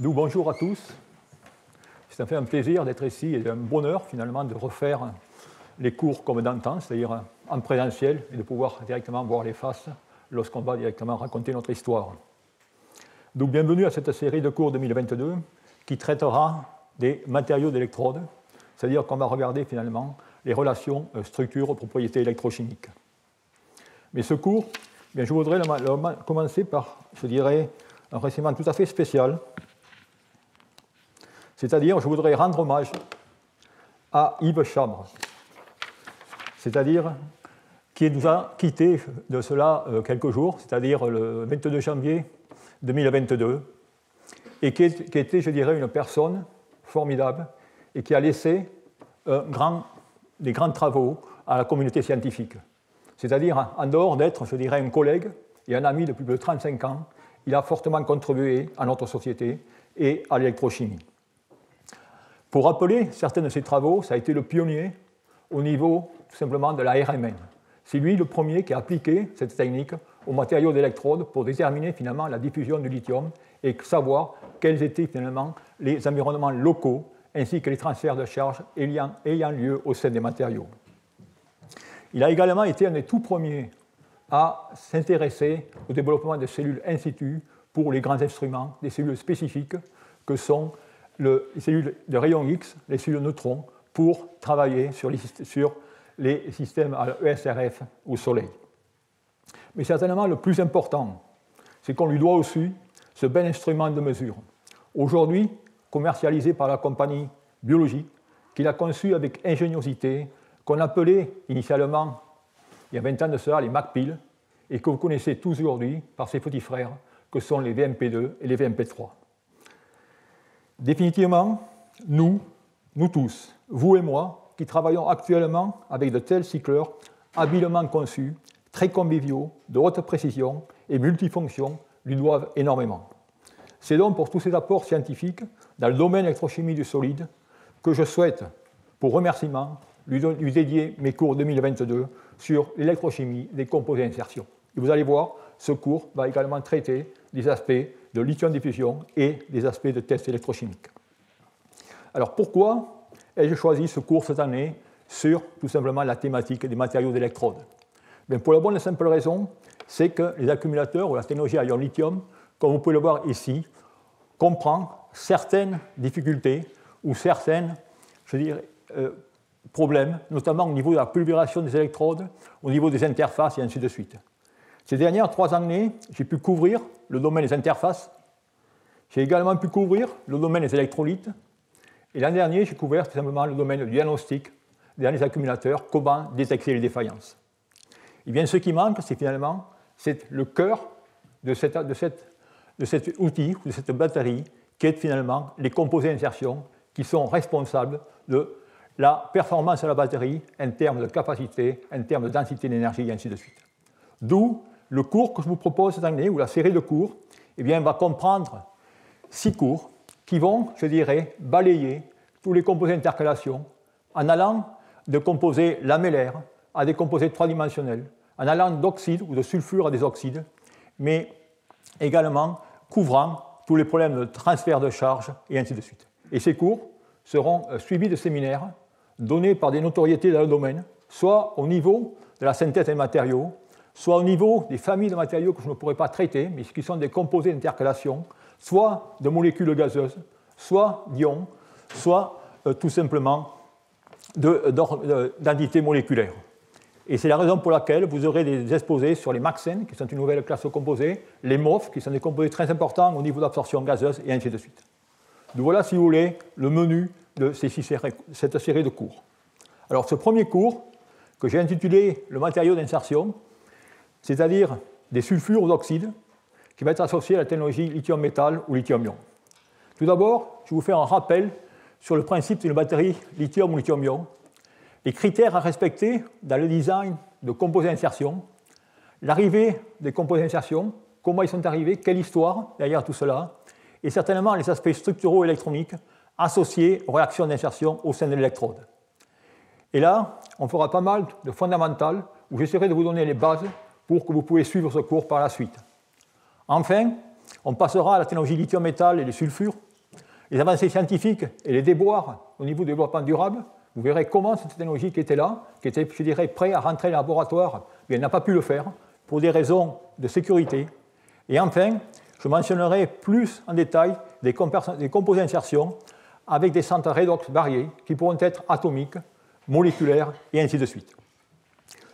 Donc bonjour à tous. C'est un plaisir d'être ici et un bonheur finalement de refaire les cours comme d'antan, c'est-à-dire en présentiel et de pouvoir directement voir les faces lorsqu'on va directement raconter notre histoire. Donc bienvenue à cette série de cours 2022 qui traitera des matériaux d'électrode, c'est-à-dire qu'on va regarder finalement les relations euh, structures-propriétés électrochimiques. Mais ce cours, bien, je voudrais commencer par, je dirais, un renseignement tout à fait spécial. C'est-à-dire, je voudrais rendre hommage à Yves Chambre, c'est-à-dire qui nous a quittés de cela euh, quelques jours, c'est-à-dire le 22 janvier 2022, et qui, était, je dirais, une personne formidable et qui a laissé des grands travaux à la communauté scientifique. C'est-à-dire, en dehors d'être, je dirais, un collègue et un ami depuis plus de 35 ans, il a fortement contribué à notre société et à l'électrochimie. Pour rappeler certains de ses travaux, ça a été le pionnier au niveau tout simplement de la RMN. C'est lui le premier qui a appliqué cette technique aux matériaux d'électrode pour déterminer finalement la diffusion du lithium et savoir quels étaient finalement les environnements locaux ainsi que les transferts de charges ayant, ayant lieu au sein des matériaux. Il a également été un des tout premiers à s'intéresser au développement des cellules in situ pour les grands instruments, des cellules spécifiques que sont les cellules de rayons X, les cellules neutrons, pour travailler sur les, systèmes à ESRF au Soleil. Mais certainement le plus important, c'est qu'on lui doit aussi ce bel instrument de mesure, aujourd'hui commercialisé par la compagnie Biologie, qu'il a conçu avec ingéniosité qu'on appelait initialement, il y a 20 ans de cela, les MacPill, et que vous connaissez tous aujourd'hui par ses petits frères, que sont les VMP2 et les VMP3. Définitivement, nous, nous tous, vous et moi, qui travaillons actuellement avec de tels cycleurs habilement conçus, très conviviaux, de haute précision et multifonctions, lui doivent énormément. C'est donc pour tous ces apports scientifiques dans le domaine électrochimie du solide que je souhaite, pour remerciement, lui, dédier mes cours 2022 sur l'électrochimie des composés d'insertion. Et vous allez voir, ce cours va également traiter des aspects de lithium-diffusion et des aspects de tests électrochimiques. Alors pourquoi ai-je choisi ce cours cette année sur tout simplement la thématique des matériaux d'électrode? Pour la bonne et simple raison, c'est que les accumulateurs ou la technologie à ion lithium, comme vous pouvez le voir ici, comprend certaines difficultés ou certaines, je dirais, euh, problèmes, notamment au niveau de la pulvérisation des électrodes, au niveau des interfaces et ainsi de suite. Ces dernières trois années, j'ai pu couvrir le domaine des interfaces, j'ai également pu couvrir le domaine des électrolytes, et l'an dernier, j'ai couvert tout simplement le domaine du diagnostic des accumulateurs, comment détecter les défaillances. Et bien, ce qui manque, c'est finalement c'est le cœur de, cette, de, cette, de cet outil, de cette batterie, qui est finalement les composés d'insertion qui sont responsables de la performance de la batterie en termes de capacité, en termes de densité d'énergie, et ainsi de suite. D'où le cours que je vous propose cette année, ou la série de cours, eh va comprendre six cours qui vont, je dirais, balayer tous les composés d'intercalation en allant de composés lamellaires à des composés trois-dimensionnels, en allant d'oxyde ou de sulfure à des oxydes, mais également couvrant tous les problèmes de transfert de charge et ainsi de suite. Et ces cours seront euh, suivis de séminaires donnés par des notoriétés dans le domaine, soit au niveau de la synthèse des matériaux, soit au niveau des familles de matériaux que je ne pourrais pas traiter, mais qui sont des composés d'intercalation, soit de molécules gazeuses, soit d'ions, soit euh, tout simplement d'entités moléculaires. Et c'est la raison pour laquelle vous aurez des exposés sur les MAXEN, qui sont une nouvelle classe composée, les MOF, qui sont des composés très importants au niveau d'absorption gazeuse, et ainsi de suite. Donc voilà, si vous voulez, le menu de cette série de cours. Alors ce premier cours, que j'ai intitulé Le matériau d'insertion, c'est-à-dire des sulfures ou d'oxydes, qui va être associé à la technologie lithium-métal ou lithium-ion. Tout d'abord, je vais vous faire un rappel sur le principe d'une batterie lithium ou lithium-ion, les critères à respecter dans le design de composés d'insertion, l'arrivée des composés d'insertion, comment ils sont arrivés, quelle histoire derrière tout cela, et certainement les aspects structuraux électroniques associés aux réactions d'insertion au sein de l'électrode. Et là, on fera pas mal de fondamentales où j'essaierai de vous donner les bases pour que vous puissiez suivre ce cours par la suite. Enfin, on passera à la technologie lithium-métal et le sulfure. Les avancées scientifiques et les déboires au niveau du développement durable, vous verrez comment cette technologie qui était là, qui était, je dirais, prête à rentrer dans le laboratoire, elle n'a pas pu le faire pour des raisons de sécurité. Et enfin, je mentionnerai plus en détail des, composés d'insertion avec des centres redox variés qui pourront être atomiques, moléculaires et ainsi de suite.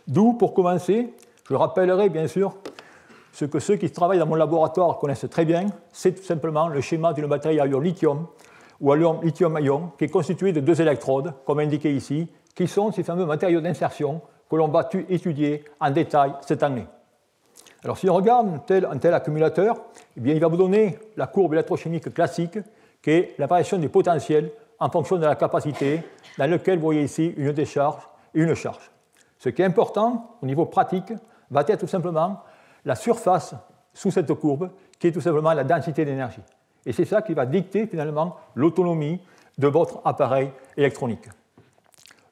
D'où, pour commencer, je rappellerai bien sûr ce que ceux qui travaillent dans mon laboratoire connaissent très bien, c'est tout simplement le schéma d'une batterie à ion lithium ou à lithium-ion qui est constitué de deux électrodes, comme indiqué ici, qui sont ces fameux matériaux d'insertion que l'on va étudier en détail cette année. Alors si on regarde un tel, un tel accumulateur, eh bien, il va vous donner la courbe électrochimique classique, qui est l'apparition du potentiel en fonction de la capacité, dans lequel vous voyez ici une décharge et une charge. Ce qui est important au niveau pratique va être tout simplement la surface sous cette courbe, qui est tout simplement la densité d'énergie. Et c'est ça qui va dicter finalement l'autonomie de votre appareil électronique.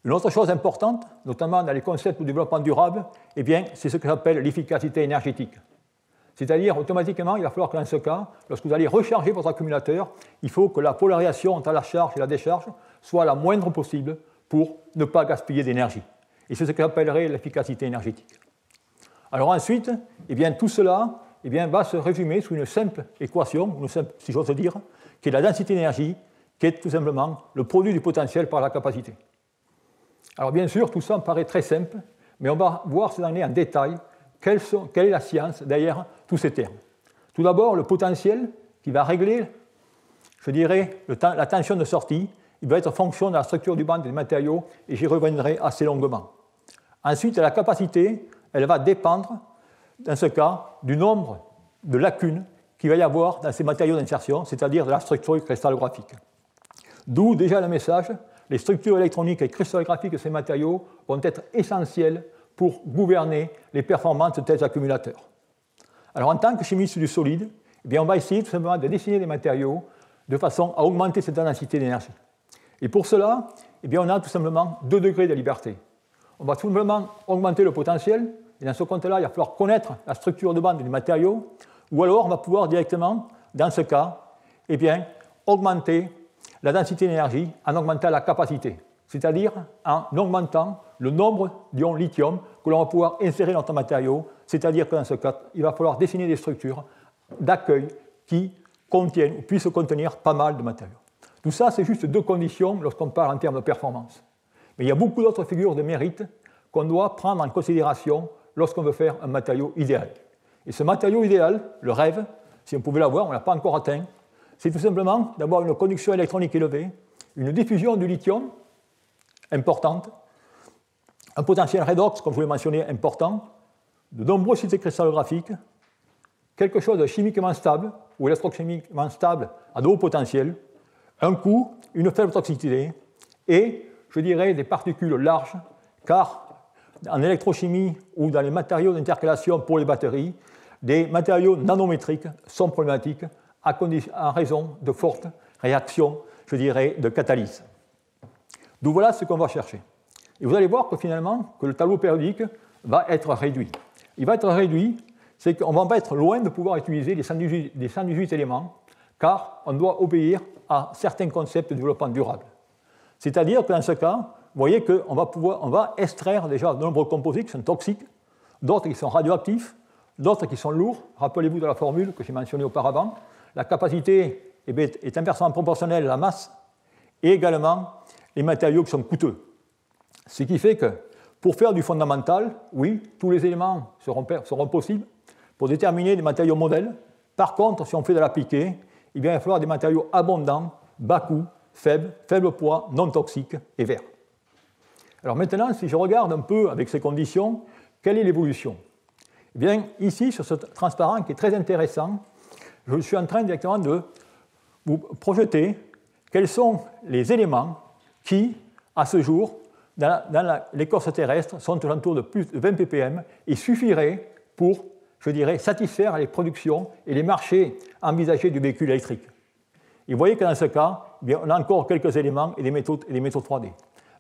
Une autre chose importante, notamment dans les concepts de développement durable, eh c'est ce que j'appelle l'efficacité énergétique. C'est-à-dire, automatiquement, il va falloir que dans ce cas, lorsque vous allez recharger votre accumulateur, il faut que la polarisation entre la charge et la décharge soit la moindre possible pour ne pas gaspiller d'énergie. Et c'est ce que j'appellerais l'efficacité énergétique. Alors ensuite, eh tout cela eh va se résumer sous une simple équation, si j'ose dire, qui est la densité d'énergie, qui est tout simplement le produit du potentiel par la capacité. Alors bien sûr, tout ça me paraît très simple, mais on va voir cette en détail quelle, est la science derrière tous ces termes. Tout d'abord, le potentiel qui va régler, je dirais, la tension de sortie, il va être fonction de la structure du banc des matériaux, et j'y reviendrai assez longuement. Ensuite, la capacité, elle va dépendre, dans ce cas, du nombre de lacunes qu'il va y avoir dans ces matériaux d'insertion, c'est-à-dire de la structure cristallographique. D'où déjà le message, les structures électroniques et cristallographiques de ces matériaux vont être essentielles pour gouverner les performances de tels accumulateurs. Alors en tant que chimiste du solide, eh bien, on va essayer tout simplement de dessiner des matériaux de façon à augmenter cette densité d'énergie. Et pour cela, eh bien, on a tout simplement deux degrés de liberté on va tout simplement augmenter le potentiel, et dans ce compte-là, il va falloir connaître la structure de bande du matériau, ou alors on va pouvoir directement, dans ce cas, eh augmenter la densité d'énergie en augmentant la capacité, c'est-à-dire en augmentant le nombre d'ions lithium que l'on va pouvoir insérer dans notre matériau, c'est-à-dire que dans ce cas, il va falloir dessiner des structures d'accueil qui contiennent ou puissent contenir pas mal de matériaux. Tout ça, c'est juste deux conditions lorsqu'on parle en termes de performance. Mais il y a beaucoup d'autres figures de mérite qu'on doit prendre en considération lorsqu'on veut faire un matériau idéal. Et ce matériau idéal, le rêve, si on pouvait l'avoir, on ne l'a pas encore atteint, c'est tout simplement d'avoir une conduction électronique élevée, une diffusion du lithium importante, un potentiel redox, comme je vous l'ai mentionné, important, de nombreux cités cristallographiques, quelque chose de chimiquement stable ou électrochimiquement stable à de hauts potentiels, un coût, une faible toxicité et je dirais, des particules larges, car en électrochimie ou dans les matériaux d'intercalation pour les batteries, des matériaux nanométriques sont problématiques en raison de fortes réactions, je dirais, de catalyse. D'où voilà ce qu'on va chercher. Et vous allez voir que finalement, que le tableau périodique va être réduit. Il va être réduit, c'est qu'on va être loin de pouvoir utiliser les 118, les 118 éléments, car on doit obéir à certains concepts de développement durable. C'est-à-dire que dans ce cas, vous voyez qu'on va, va extraire déjà de nombreux composés qui sont toxiques, d'autres qui sont radioactifs, d'autres qui sont lourds. Rappelez-vous de la formule que j'ai mentionnée auparavant. La capacité est inversement proportionnelle à la masse et également les matériaux qui sont coûteux. Ce qui fait que pour faire du fondamental, oui, tous les éléments seront, seront possibles pour déterminer des matériaux modèles. Par contre, si on fait de l'appliqué, il va falloir des matériaux abondants, bas coût, faible, poids, non toxique et vert. Alors maintenant, si je regarde un peu avec ces conditions, quelle est l'évolution? Eh bien, ici, sur ce transparent qui est très intéressant, je suis en train directement de vous projeter quels sont les éléments qui, à ce jour, dans, l'écorce terrestre, sont autour de plus de 20 ppm et suffiraient pour, je dirais, satisfaire les productions et les marchés envisagés du véhicule électrique. Et vous voyez que dans ce cas, eh on a encore quelques éléments et des méthodes, et des méthodes 3D.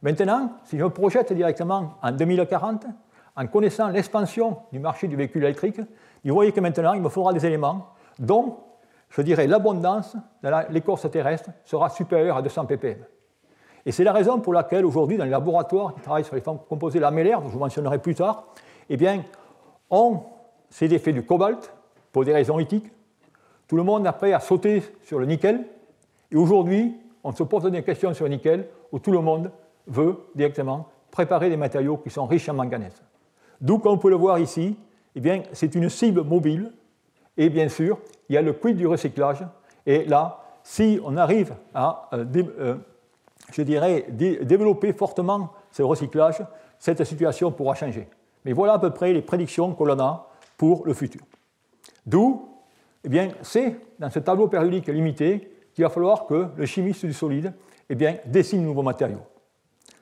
Maintenant, si je me projette directement en 2040, en connaissant l'expansion du marché du véhicule électrique, vous voyez que maintenant, il me faudra des éléments dont je dirais, l'abondance dans l'écorce terrestre sera supérieure à 200 ppm. Et c'est la raison pour laquelle aujourd'hui, dans les laboratoires qui travaillent sur les formes composées lamellaires, dont je vous mentionnerai plus tard, eh bien, on s'est fait du cobalt pour des raisons éthiques. Tout le monde prêt à sauter sur le nickel. Et aujourd'hui, on se pose des questions sur le nickel où tout le monde veut directement préparer des matériaux qui sont riches en manganèse. D'où, comme on peut le voir ici, eh bien, c'est une cible mobile. Et bien sûr, il y a le quid du recyclage. Et là, si on arrive à, euh, euh, je dirais, développer fortement ce recyclage, cette situation pourra changer. Mais voilà à peu près les prédictions que l'on a pour le futur. D'où, eh bien, c'est dans ce tableau périodique limité qu'il va falloir que le chimiste du solide eh bien, dessine de nouveaux matériaux.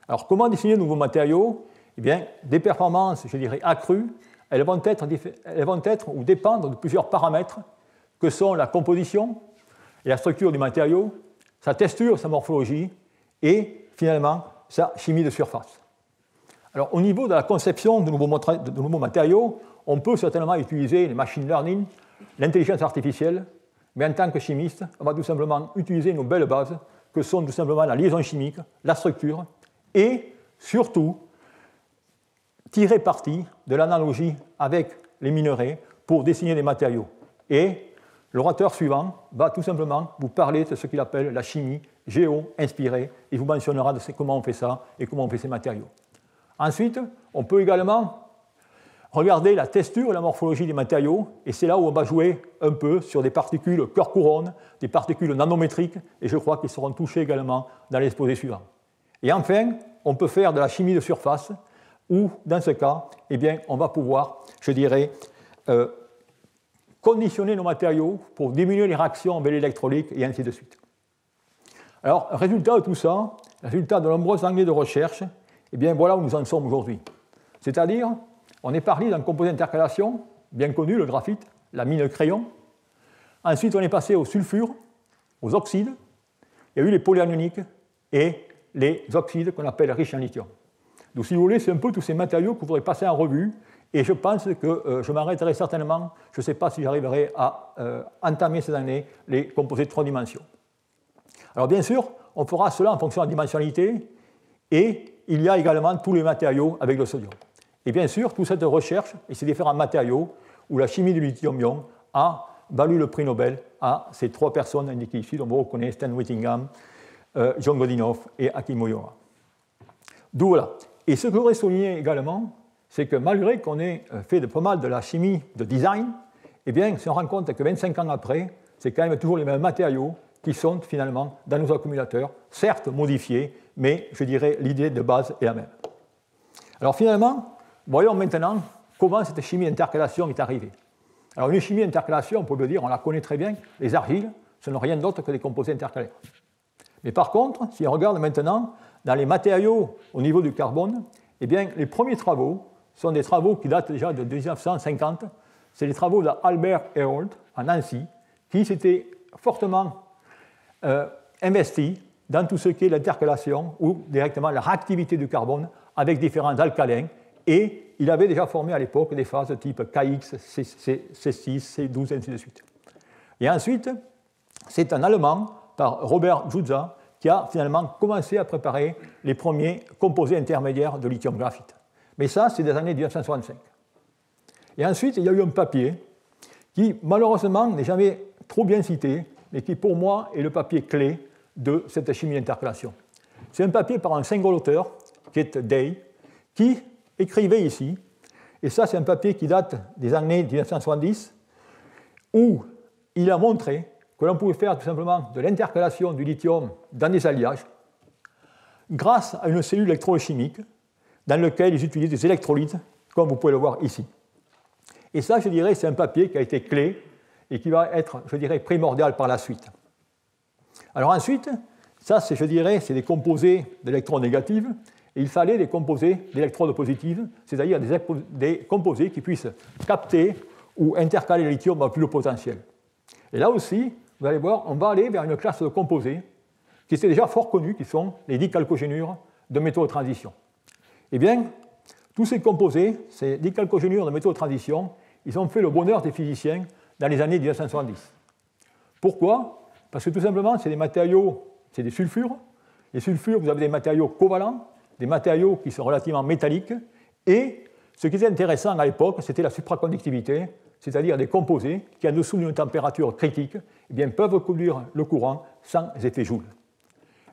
Alors, comment dessiner de nouveaux matériaux? Eh bien, des performances, je dirais, accrues, elles vont être, elles vont être ou dépendre de plusieurs paramètres que sont la composition et la structure du matériau, sa texture, sa morphologie et finalement sa chimie de surface. Alors, au niveau de la conception de nouveaux, de nouveaux matériaux, on peut certainement utiliser les machine learning, l'intelligence artificielle, mais en tant que chimiste, on va tout simplement utiliser nos belles bases, que sont tout simplement la liaison chimique, la structure, et surtout tirer parti de l'analogie avec les minerais pour dessiner des matériaux. Et l'orateur suivant va tout simplement vous parler de ce qu'il appelle la chimie géo-inspirée. Il vous mentionnera comment on fait ça et comment on fait ces matériaux. Ensuite, on peut également regarder la texture et la morphologie des matériaux, et c'est là où on va jouer un peu sur des particules cœur-couronne, des particules nanométriques, et je crois qu'ils seront touchés également dans l'exposé suivant. Et enfin, on peut faire de la chimie de surface, où, dans ce cas, eh bien, on va pouvoir, je dirais, euh, conditionner nos matériaux pour diminuer les réactions en électrolyque et ainsi de suite. Alors, résultat de tout ça, résultat de nombreuses années de recherche, eh bien voilà où nous en sommes aujourd'hui. C'est-à-dire, on est parti d'un composé d'intercalation, bien connu, le graphite, la mine crayon. Ensuite, on est passé au sulfure, aux oxydes. Il y a eu les polyanioniques et les oxydes qu'on appelle riches en lithium. Donc, si vous voulez, c'est un peu tous ces matériaux que vous faudrait passer en revue. Et je pense que euh, je m'arrêterai certainement, je ne sais pas si j'arriverai à euh, entamer cette année les composés de trois dimensions. Alors, bien sûr, on fera cela en fonction de la dimensionnalité, et il y a également tous les matériaux avec le sodium. Et bien sûr, toute cette recherche et ces différents matériaux, où la chimie du lithium-ion a valu le prix Nobel à ces trois personnes indiquées ici, dont vous reconnaissez Stan Whittingham, euh, John Godinoff et Akimo Yora. D'où voilà. Et ce que je voudrais souligner également, c'est que malgré qu'on ait euh, fait de pas mal de la chimie de design, eh bien, si on rend compte que 25 ans après, c'est quand même toujours les mêmes matériaux qui sont finalement dans nos accumulateurs, certes modifiés, mais je dirais l'idée de base est la même. Alors finalement, voyons maintenant comment cette chimie d'intercalation est arrivée. Alors une chimie d'intercalation, on peut le dire, on la connaît très bien, les argiles, ce sont rien d'autre que des composés intercalaires. Mais par contre, si on regarde maintenant dans les matériaux au niveau du carbone, eh bien, les premiers travaux sont des travaux qui datent déjà de 1950. C'est les travaux d'Albert Herold à Nancy, qui s'était fortement euh, investi dans tout ce qui est l'intercalation ou directement la réactivité du carbone avec différents alcalins. Et il avait déjà formé à l'époque des phases de type KX, C6, C12, ainsi de suite. Et ensuite, c'est un Allemand, par Robert Judza, qui a finalement commencé à préparer les premiers composés intermédiaires de lithium graphite. Mais ça, c'est des années 1965. Et ensuite, il y a eu un papier qui, malheureusement, n'est jamais trop bien cité, mais qui, pour moi, est le papier clé de cette chimie d'intercalation. C'est un papier par un single auteur, qui est Day, qui écrivait ici, et ça c'est un papier qui date des années 1970, où il a montré que l'on pouvait faire tout simplement de l'intercalation du lithium dans des alliages grâce à une cellule électrochimique dans laquelle ils utilisent des électrolytes, comme vous pouvez le voir ici. Et ça, je dirais, c'est un papier qui a été clé et qui va être, je dirais, primordial par la suite. Alors ensuite, ça, je dirais, c'est des composés d'électrons négatifs, il fallait des composés d'électrodes positives, c'est-à-dire des, composés qui puissent capter ou intercaler le lithium à plus haut potentiel. Et là aussi, vous allez voir, on va aller vers une classe de composés qui étaient déjà fort connus, qui sont les dicalcogénures de métaux de transition. Eh bien, tous ces composés, ces dicalcogénures de métaux de transition, ils ont fait le bonheur des physiciens dans les années 1970. Pourquoi? Parce que tout simplement, c'est des matériaux, c'est des sulfures. Les sulfures, vous avez des matériaux covalents, des matériaux qui sont relativement métalliques, et ce qui était intéressant à l'époque, c'était la supraconductivité, c'est-à-dire des composés qui, en dessous d'une température critique, eh bien, peuvent conduire le courant sans effet Joule.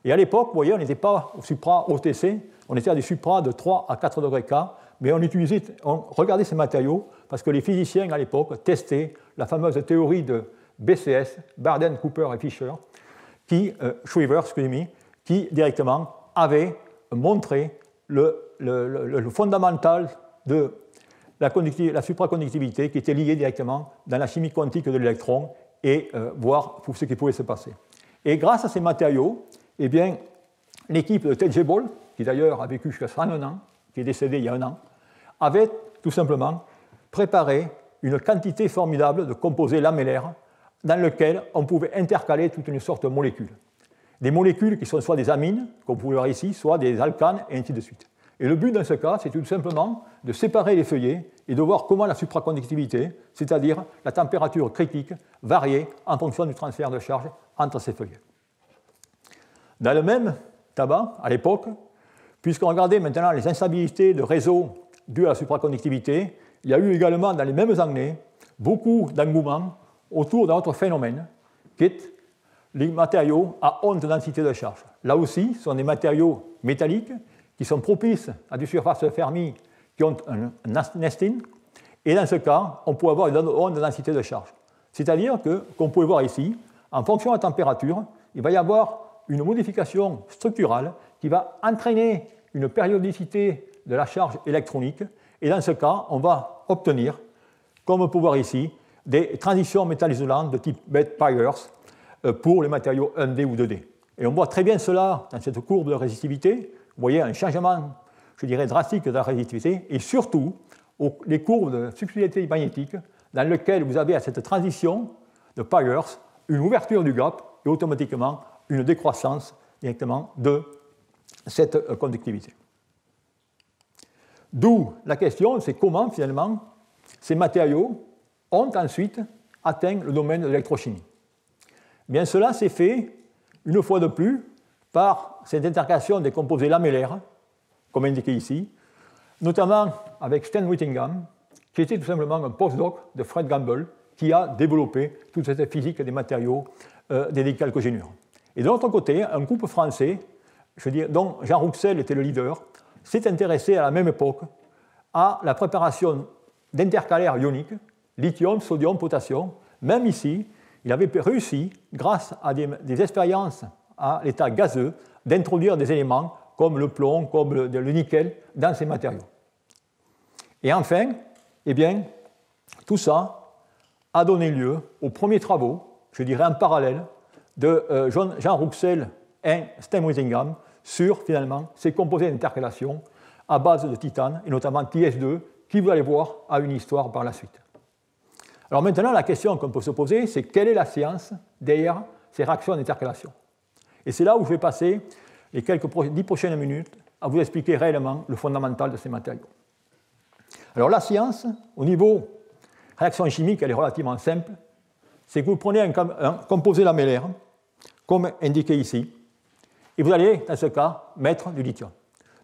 Et à l'époque, vous voyez, on n'était pas au supra OTC, on était à des supras de 3 à 4 degrés K, mais on, utilisait, on regardait ces matériaux parce que les physiciens à l'époque testaient la fameuse théorie de BCS, Barden, Cooper et Fisher, qui, euh, Shriver, qui directement avait montré le, fondamental de la, supraconductivité qui était liée directement dans la chimie quantique de l'électron et euh, voir pour ce qui pouvait se passer. Et grâce à ces matériaux, eh bien, l'équipe de Ted qui d'ailleurs a vécu jusqu'à 101 ans, qui est décédé il y a un an, avait tout simplement préparé une quantité formidable de composés lamellaires dans lesquels on pouvait intercaler toute une sorte de molécules. Des molécules qui sont soit des amines, comme vous pouvez voir ici, soit des alcanes, et ainsi de suite. Et le but dans ce cas, c'est tout simplement de séparer les feuillets et de voir comment la supraconductivité, c'est-à-dire la température critique, variait en fonction du transfert de charge entre ces feuillets. Dans le même tabac, à l'époque, puisqu'on regardait maintenant les instabilités de réseau dues à la supraconductivité, il y a eu également dans les mêmes années beaucoup d'engouement autour d'un autre phénomène qui est les matériaux à haute densité de charge. Là aussi, ce sont des matériaux métalliques qui sont propices à des surfaces Fermi qui ont un nesting, et dans ce cas, on peut avoir une haute densité de charge. C'est-à-dire que, comme vous voir ici, en fonction de la température, il va y avoir une modification structurale qui va entraîner une périodicité de la charge électronique. Et dans ce cas, on va obtenir, comme on peut voir ici, des transitions métal-isolantes de type bed-Pyers euh, pour les matériaux 1D ou 2D. Et on voit très bien cela dans cette courbe de résistivité. Vous voyez un changement, je dirais, drastique de la résistivité, et surtout les courbes de subtilité magnétique dans lesquelles vous avez à cette transition de Pyers une ouverture du gap et automatiquement une décroissance directement de cette euh, conductivité. D'où la question, c'est comment finalement ces matériaux ont ensuite atteint le domaine de l'électrochimie. Bien cela s'est fait une fois de plus par cette intercalation des composés lamellaires, comme indiqué ici, notamment avec Stan Whittingham, qui était tout simplement un postdoc de Fred Gamble, qui a développé toute cette physique des matériaux euh, des décalcogénures. Et de l'autre côté, un groupe français, dont Jean Rouxel était le leader, s'est intéressé à la même époque à la préparation d'intercalaires ioniques, lithium, sodium, potassium. Même ici, il avait réussi, grâce à des, expériences à l'état gazeux, d'introduire des éléments comme le plomb, comme le, nickel dans ces matériaux. Et enfin, eh bien, tout ça a donné lieu aux premiers travaux, je dirais en parallèle, de euh, Jean Rouxel et Stan Whittingham sur finalement ces composés d'intercalation à base de titane, et notamment TS2, qui, vous allez voir, a une histoire par la suite. Alors maintenant, la question qu'on peut se poser, c'est quelle est la science derrière ces réactions d'intercalation Et c'est là où je vais passer les quelques dix prochaines minutes à vous expliquer réellement le fondamental de ces matériaux. Alors la science, au niveau réaction chimique, elle est relativement simple. C'est que vous prenez un, un composé lamellaire, comme indiqué ici, et vous allez, dans ce cas, mettre du lithium.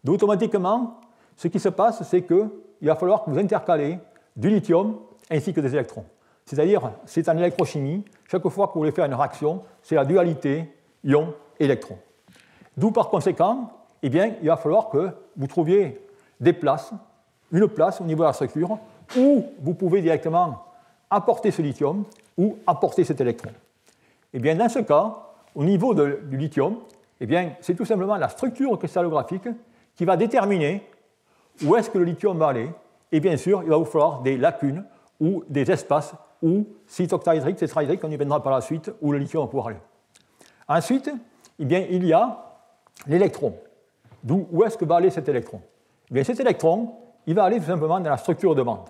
Donc automatiquement, ce qui se passe, c'est qu'il va falloir que vous intercalez du lithium ainsi que des électrons. C'est-à-dire, c'est en électrochimie, chaque fois que vous voulez faire une réaction, c'est la dualité ion-électron. D'où par conséquent, eh bien, il va falloir que vous trouviez des places, une place au niveau de la structure, où vous pouvez directement apporter ce lithium ou apporter cet électron. Eh bien, dans ce cas, au niveau du lithium, eh bien, c'est tout simplement la structure cristallographique qui va déterminer où est-ce que le lithium va aller. Et bien sûr, il va vous falloir des lacunes ou des espaces où, si c'est octaédrique, c'est on y viendra par la suite, où le lithium va pouvoir aller. Ensuite, eh bien, il y a l'électron. D'où où est-ce que va aller cet électron? Eh bien, Cet électron, il va aller tout simplement dans la structure de bande.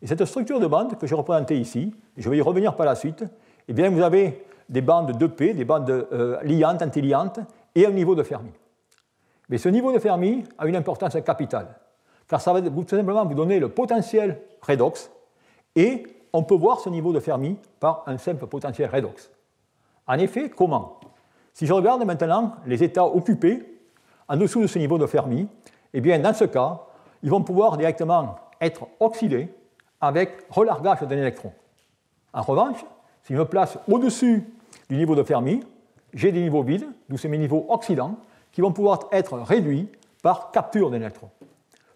Et cette structure de bande que j'ai représentée ici, je vais y revenir par la suite, eh bien, vous avez des bandes 2P, des bandes euh, liantes, antiliantes, et un niveau de Fermi. Mais ce niveau de Fermi a une importance capitale, car ça va tout simplement vous donner le potentiel redox, et on peut voir ce niveau de Fermi par un simple potentiel redox. En effet, comment? Si je regarde maintenant les états occupés en dessous de ce niveau de Fermi, eh bien, dans ce cas, ils vont pouvoir directement être oxydés avec relargage d'un électron. En revanche, si je me place au-dessus du niveau de Fermi, j'ai des niveaux vides, d'où c'est mes niveaux oxydants, qui vont pouvoir être réduits par capture d'un électron.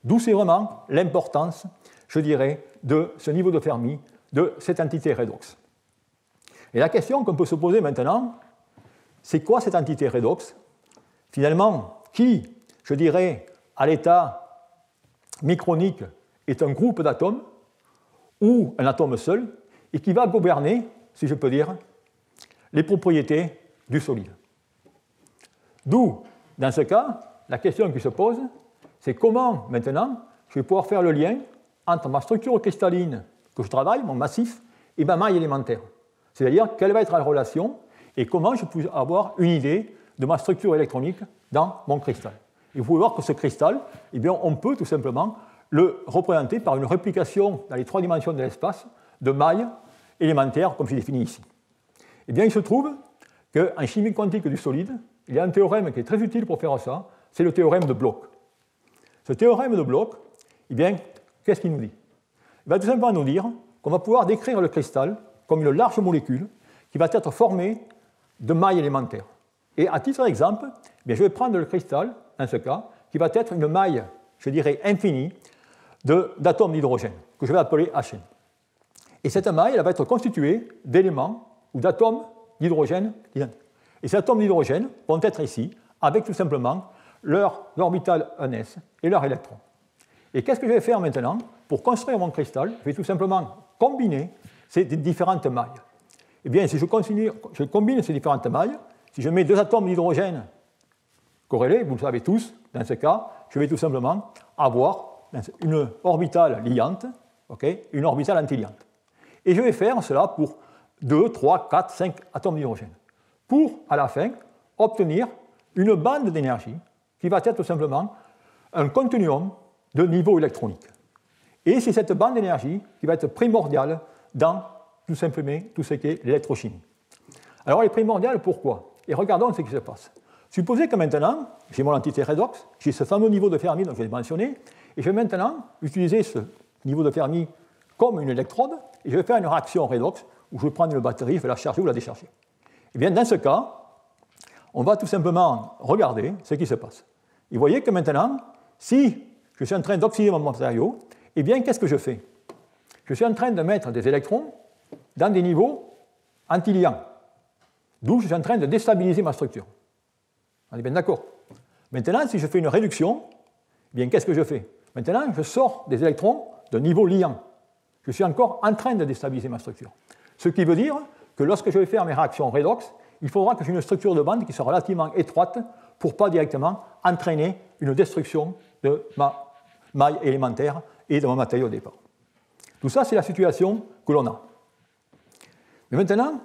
D'où c'est vraiment l'importance, je dirais, de ce niveau de Fermi, de cette entité redox. Et la question qu'on peut se poser maintenant, c'est quoi cette entité redox? Finalement, qui, je dirais, à l'état micronique, est un groupe d'atomes ou un atome seul, et qui va gouverner, si je peux dire, les propriétés du solide? D'où, dans ce cas, la question qui se pose, c'est comment maintenant je vais pouvoir faire le lien entre ma structure cristalline que je travaille, mon massif, et ma maille élémentaire. C'est-à-dire quelle va être la relation et comment je peux avoir une idée de ma structure électronique dans mon cristal. Et vous pouvez voir que ce cristal, eh bien, on peut tout simplement le représenter par une réplication dans les trois dimensions de l'espace de mailles élémentaires, comme je définis ici. Eh bien, il se trouve qu'en chimie quantique du solide, il y a un théorème qui est très utile pour faire ça, c'est le théorème de Bloch. Ce théorème de Bloch, eh bien, qu'est-ce qu'il nous dit? Il va tout simplement nous dire qu'on va pouvoir décrire le cristal comme une large molécule qui va être formée de mailles élémentaires. Et à titre d'exemple, eh je vais prendre le cristal, dans ce cas, qui va être une maille, je dirais, infinie d'atomes d'hydrogène, que je vais appeler Hn. Et cette maille elle va être constituée d'éléments ou d'atomes d'hydrogène Et ces atomes d'hydrogène vont être ici, avec tout simplement leur orbital 1s et leur électron. Et qu'est-ce que je vais faire maintenant Pour construire mon cristal, je vais tout simplement combiner ces différentes mailles. Eh bien, si je, combine ces différentes mailles, si je mets deux atomes d'hydrogène corrélés, vous le savez tous, dans ce cas, je vais tout simplement avoir une orbitale liante, une orbitale antiliante. Et je vais faire cela pour 2, 3, 4, 5 atomes d'hydrogène, pour, à la fin, obtenir une bande d'énergie qui va être tout simplement un continuum de niveau électronique. Et c'est cette bande d'énergie qui va être primordiale dans tout simplement tout ce qui est l'électrochimie. Alors elle est primordiale pourquoi? Et regardons ce qui se passe. Supposez que maintenant, j'ai mon entité redox, j'ai ce fameux niveau de Fermi dont je l'ai mentionné, et je vais maintenant utiliser ce niveau de Fermi comme une électrode, et je vais faire une réaction redox, où je vais prendre une batterie, je vais la charger ou la décharger. Et eh bien, dans ce cas, on va tout simplement regarder ce qui se passe. Et vous voyez que maintenant, si je suis en train d'oxyder mon matériau, eh bien, qu'est-ce que je fais? Je suis en train de mettre des électrons dans des niveaux antiliants. D'où je suis en train de déstabiliser ma structure. On est bien d'accord? Maintenant, si je fais une réduction, eh bien, qu'est-ce que je fais? Maintenant, je sors des électrons de niveau liant. Je suis encore en train de déstabiliser ma structure. Ce qui veut dire que lorsque je vais faire mes réactions redox, il faudra que j'ai une structure de bande qui soit relativement étroite pour pas directement entraîner une destruction de ma maille élémentaire et de mon matériau au départ. Tout ça, c'est la situation que l'on a. Mais maintenant,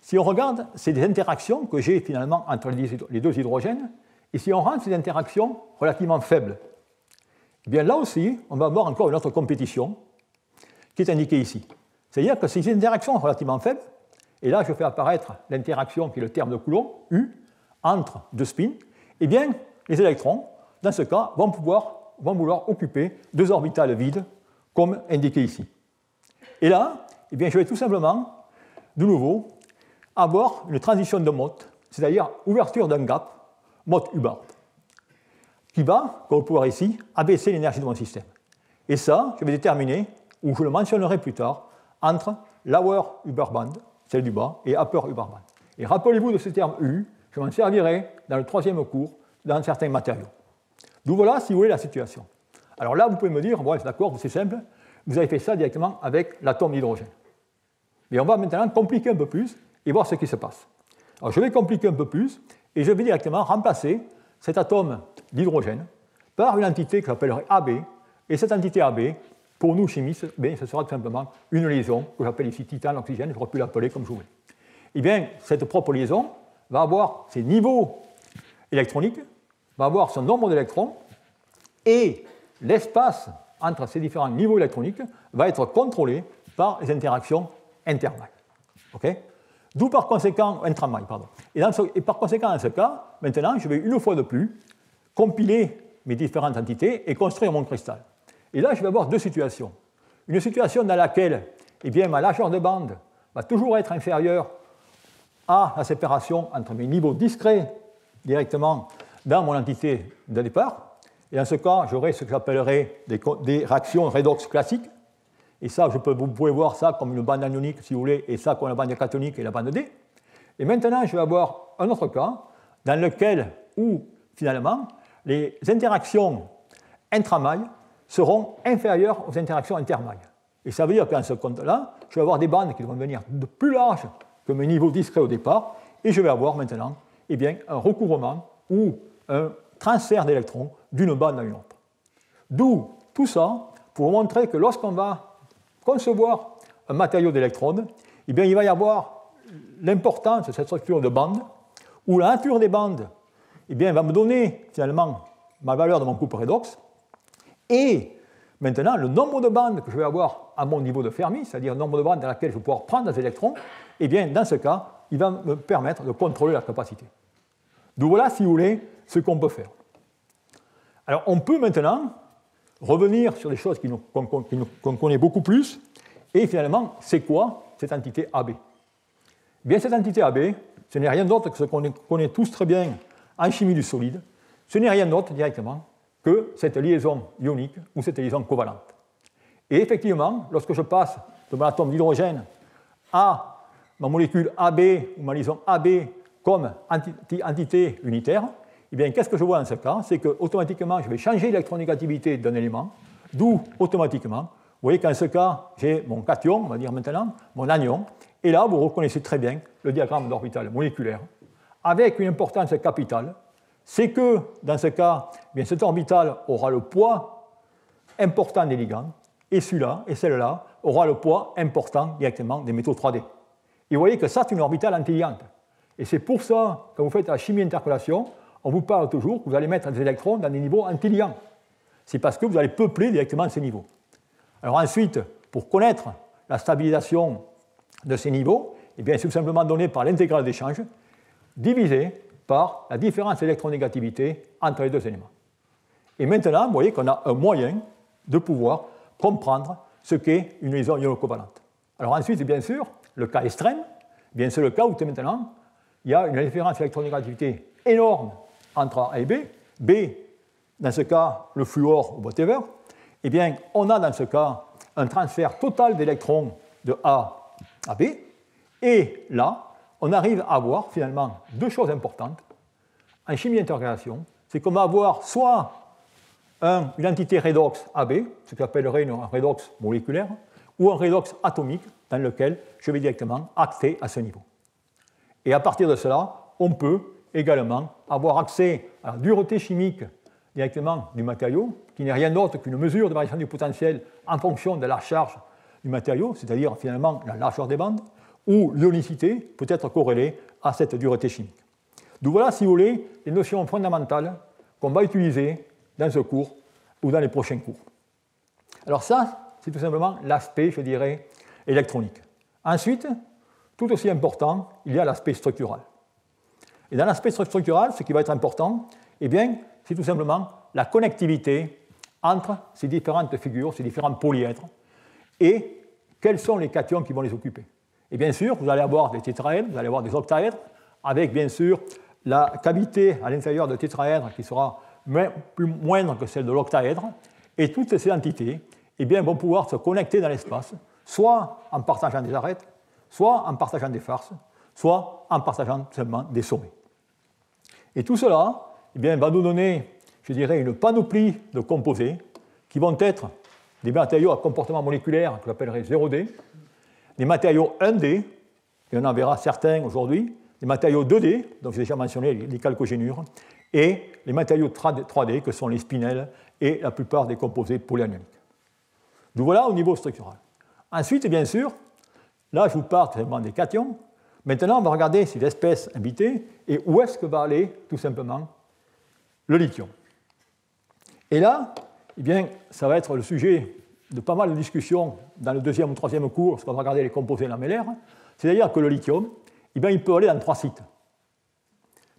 si on regarde, des interactions que j'ai finalement entre les deux hydrogènes, et si on rend ces interactions relativement faibles, eh bien là aussi, on va avoir encore une autre compétition qui est indiquée ici. C'est-à-dire que ces interactions sont relativement faibles, et là je fais apparaître l'interaction qui est le terme de Coulomb, U, entre deux spins, eh bien les électrons, dans ce cas, vont, pouvoir, vont vouloir occuper deux orbitales vides, comme indiqué ici. Et là, eh bien, je vais tout simplement, de nouveau, avoir une transition de Mott, c'est-à-dire ouverture d'un gap, Mott-Hubbard qui va, comme vous pouvez voir ici, abaisser l'énergie de mon système. Et ça, je vais déterminer, ou je le mentionnerai plus tard, entre lower Uberband, celle du bas, et upper Uberband. Et rappelez-vous de ce terme U, je m'en servirai dans le troisième cours dans certains matériaux. D'où voilà, si vous voulez, la situation. Alors là, vous pouvez me dire, bon, d'accord, c'est simple, vous avez fait ça directement avec l'atome d'hydrogène. Mais on va maintenant compliquer un peu plus et voir ce qui se passe. Alors je vais compliquer un peu plus et je vais directement remplacer cet atome d'hydrogène par une entité que j'appellerai AB. Et cette entité AB, pour nous chimistes, bien, ce sera tout simplement une liaison que j'appelle ici titane, oxygène, j'aurais pu l'appeler comme je voulais. Eh bien, cette propre liaison va avoir ses niveaux électroniques, va avoir son nombre d'électrons, et l'espace entre ces différents niveaux électroniques va être contrôlé par les interactions intervalles. D'où par conséquent, intramaille, pardon. Et, et, par conséquent, dans ce cas, maintenant, je vais une fois de plus compiler mes différentes entités et construire mon cristal. Et là, je vais avoir deux situations. Une situation dans laquelle eh bien, ma largeur de bande va toujours être inférieure à la séparation entre mes niveaux discrets directement dans mon entité de départ. Et dans ce cas, j'aurai ce que j'appellerai des, réactions redox classiques. Et ça, je peux, vous pouvez voir ça comme une bande anionique, si vous voulez, et ça comme la bande catonique et la bande D. Et maintenant, je vais avoir un autre cas dans lequel, où, finalement, les interactions intramailles seront inférieures aux interactions intermailles. Et ça veut dire qu'en ce compte-là, je vais avoir des bandes qui vont devenir de plus larges que mes niveaux discrets au départ, et je vais avoir maintenant eh bien, un recouvrement ou un transfert d'électrons d'une bande à une autre. D'où tout ça pour montrer que lorsqu'on va concevoir un matériau d'électrodes, eh bien, il va y avoir l'importance de cette structure de bande, où la nature des bandes eh bien, va me donner finalement ma valeur de mon couple redox, et maintenant le nombre de bandes que je vais avoir à mon niveau de Fermi, c'est-à-dire le nombre de bandes dans lesquelles je vais pouvoir prendre des électrons, eh bien, dans ce cas, il va me permettre de contrôler la capacité. Donc voilà, si vous voulez, ce qu'on peut faire. Alors on peut maintenant revenir sur des choses qu'on connaît beaucoup plus, et finalement, c'est quoi cette entité AB Bien, cette entité AB, ce n'est rien d'autre que ce qu'on connaît tous très bien en chimie du solide, ce n'est rien d'autre directement que cette liaison ionique ou cette liaison covalente. Et effectivement, lorsque je passe de mon atome d'hydrogène à ma molécule AB ou ma liaison AB comme entité unitaire, eh bien, qu'est-ce que je vois dans ce cas? C'est que automatiquement, je vais changer l'électronégativité d'un élément, d'où automatiquement, vous voyez qu'en ce cas, j'ai mon cation, on va dire maintenant, mon anion, et là, vous reconnaissez très bien le diagramme d'orbital moléculaire, avec une importance capitale, c'est que dans ce cas, eh bien, cet orbital aura le poids important des ligands, et celui-là et celle-là aura le poids important directement des métaux 3D. Et vous voyez que ça, c'est une orbitale antiliante. Et c'est pour ça, quand vous faites la chimie interpolation, on vous parle toujours que vous allez mettre des électrons dans des niveaux antiliants. C'est parce que vous allez peupler directement ces niveaux. Alors ensuite, pour connaître la stabilisation de ces niveaux, eh bien, c'est tout simplement donné par l'intégrale d'échange, divisé par la différence d'électronégativité entre les deux éléments. Et maintenant, vous voyez qu'on a un moyen de pouvoir comprendre ce qu'est une liaison iono-covalente. Alors ensuite, bien sûr, le cas extrême, c'est le cas où maintenant, il y a une différence d'électronégativité énorme entre A et B. B, dans ce cas, le fluor ou whatever. Eh bien, on a dans ce cas un transfert total d'électrons de A à B. Et là, on arrive à avoir finalement deux choses importantes. En chimie d'intégration, c'est qu'on va avoir soit une entité redox AB, ce qu'on appellerait un redox moléculaire, ou un redox atomique dans lequel je vais directement accéder à ce niveau. Et à partir de cela, on peut également avoir accès à la dureté chimique directement du matériau, qui n'est rien d'autre qu'une mesure de variation du potentiel en fonction de la charge du matériau, c'est-à-dire finalement la largeur des bandes, ou l'ionicité peut être corrélée à cette dureté chimique. Donc voilà, si vous voulez, les notions fondamentales qu'on va utiliser dans ce cours ou dans les prochains cours. Alors ça, c'est tout simplement l'aspect, je dirais, électronique. Ensuite, tout aussi important, il y a l'aspect structural. Et dans l'aspect structural, ce qui va être important, eh c'est tout simplement la connectivité entre ces différentes figures, ces différents polyèdres, et quels sont les cations qui vont les occuper. Et bien sûr, vous allez avoir des tétraèdres, vous allez avoir des octaèdres, avec bien sûr la cavité à l'intérieur de tétraèdre qui sera plus moindre que celle de l'octaèdre, et toutes ces entités eh bien, vont pouvoir se connecter dans l'espace, soit en partageant des arêtes, soit en partageant des farces, soit en partageant seulement des sommets. Et tout cela eh bien, va nous donner, je dirais, une panoplie de composés qui vont être des matériaux à comportement moléculaire que j'appellerai 0D, des matériaux 1D, et on en verra certains aujourd'hui, des matériaux 2D, dont j'ai déjà mentionné les calcogénures, et les matériaux 3D, que sont les spinels et la plupart des composés polyanioniques. Donc voilà au niveau structural. Ensuite, bien sûr, là je vous parle seulement des cations. Maintenant, on va regarder ces espèces invitées et où est-ce que va aller tout simplement le lithium. Et là, eh bien, ça va être le sujet de pas mal de discussions dans le deuxième ou troisième cours, lorsqu'on va regarder les composés lamellaires. C'est-à-dire que le lithium, eh bien, il peut aller dans trois sites.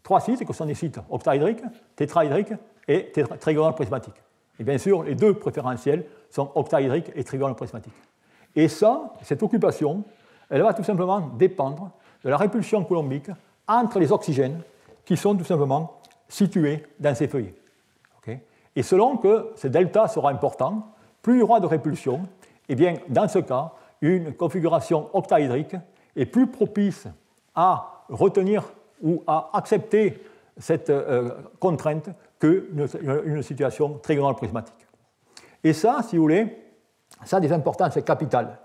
Trois sites qui sont des sites octaédriques, tétraédriques et trigonales prismatiques. Et bien sûr, les deux préférentiels sont octaédriques et trigonales prismatiques. Et ça, cette occupation, elle va tout simplement dépendre de la répulsion coulombique entre les oxygènes qui sont tout simplement situés dans ces feuillets. et selon que ce delta sera important, plus il y aura de répulsion, et eh bien, dans ce cas, une configuration octaédrique est plus propice à retenir ou à accepter cette euh, contrainte qu'une une situation trigonale prismatique. Et ça, si vous voulez, ça a des importances capitales.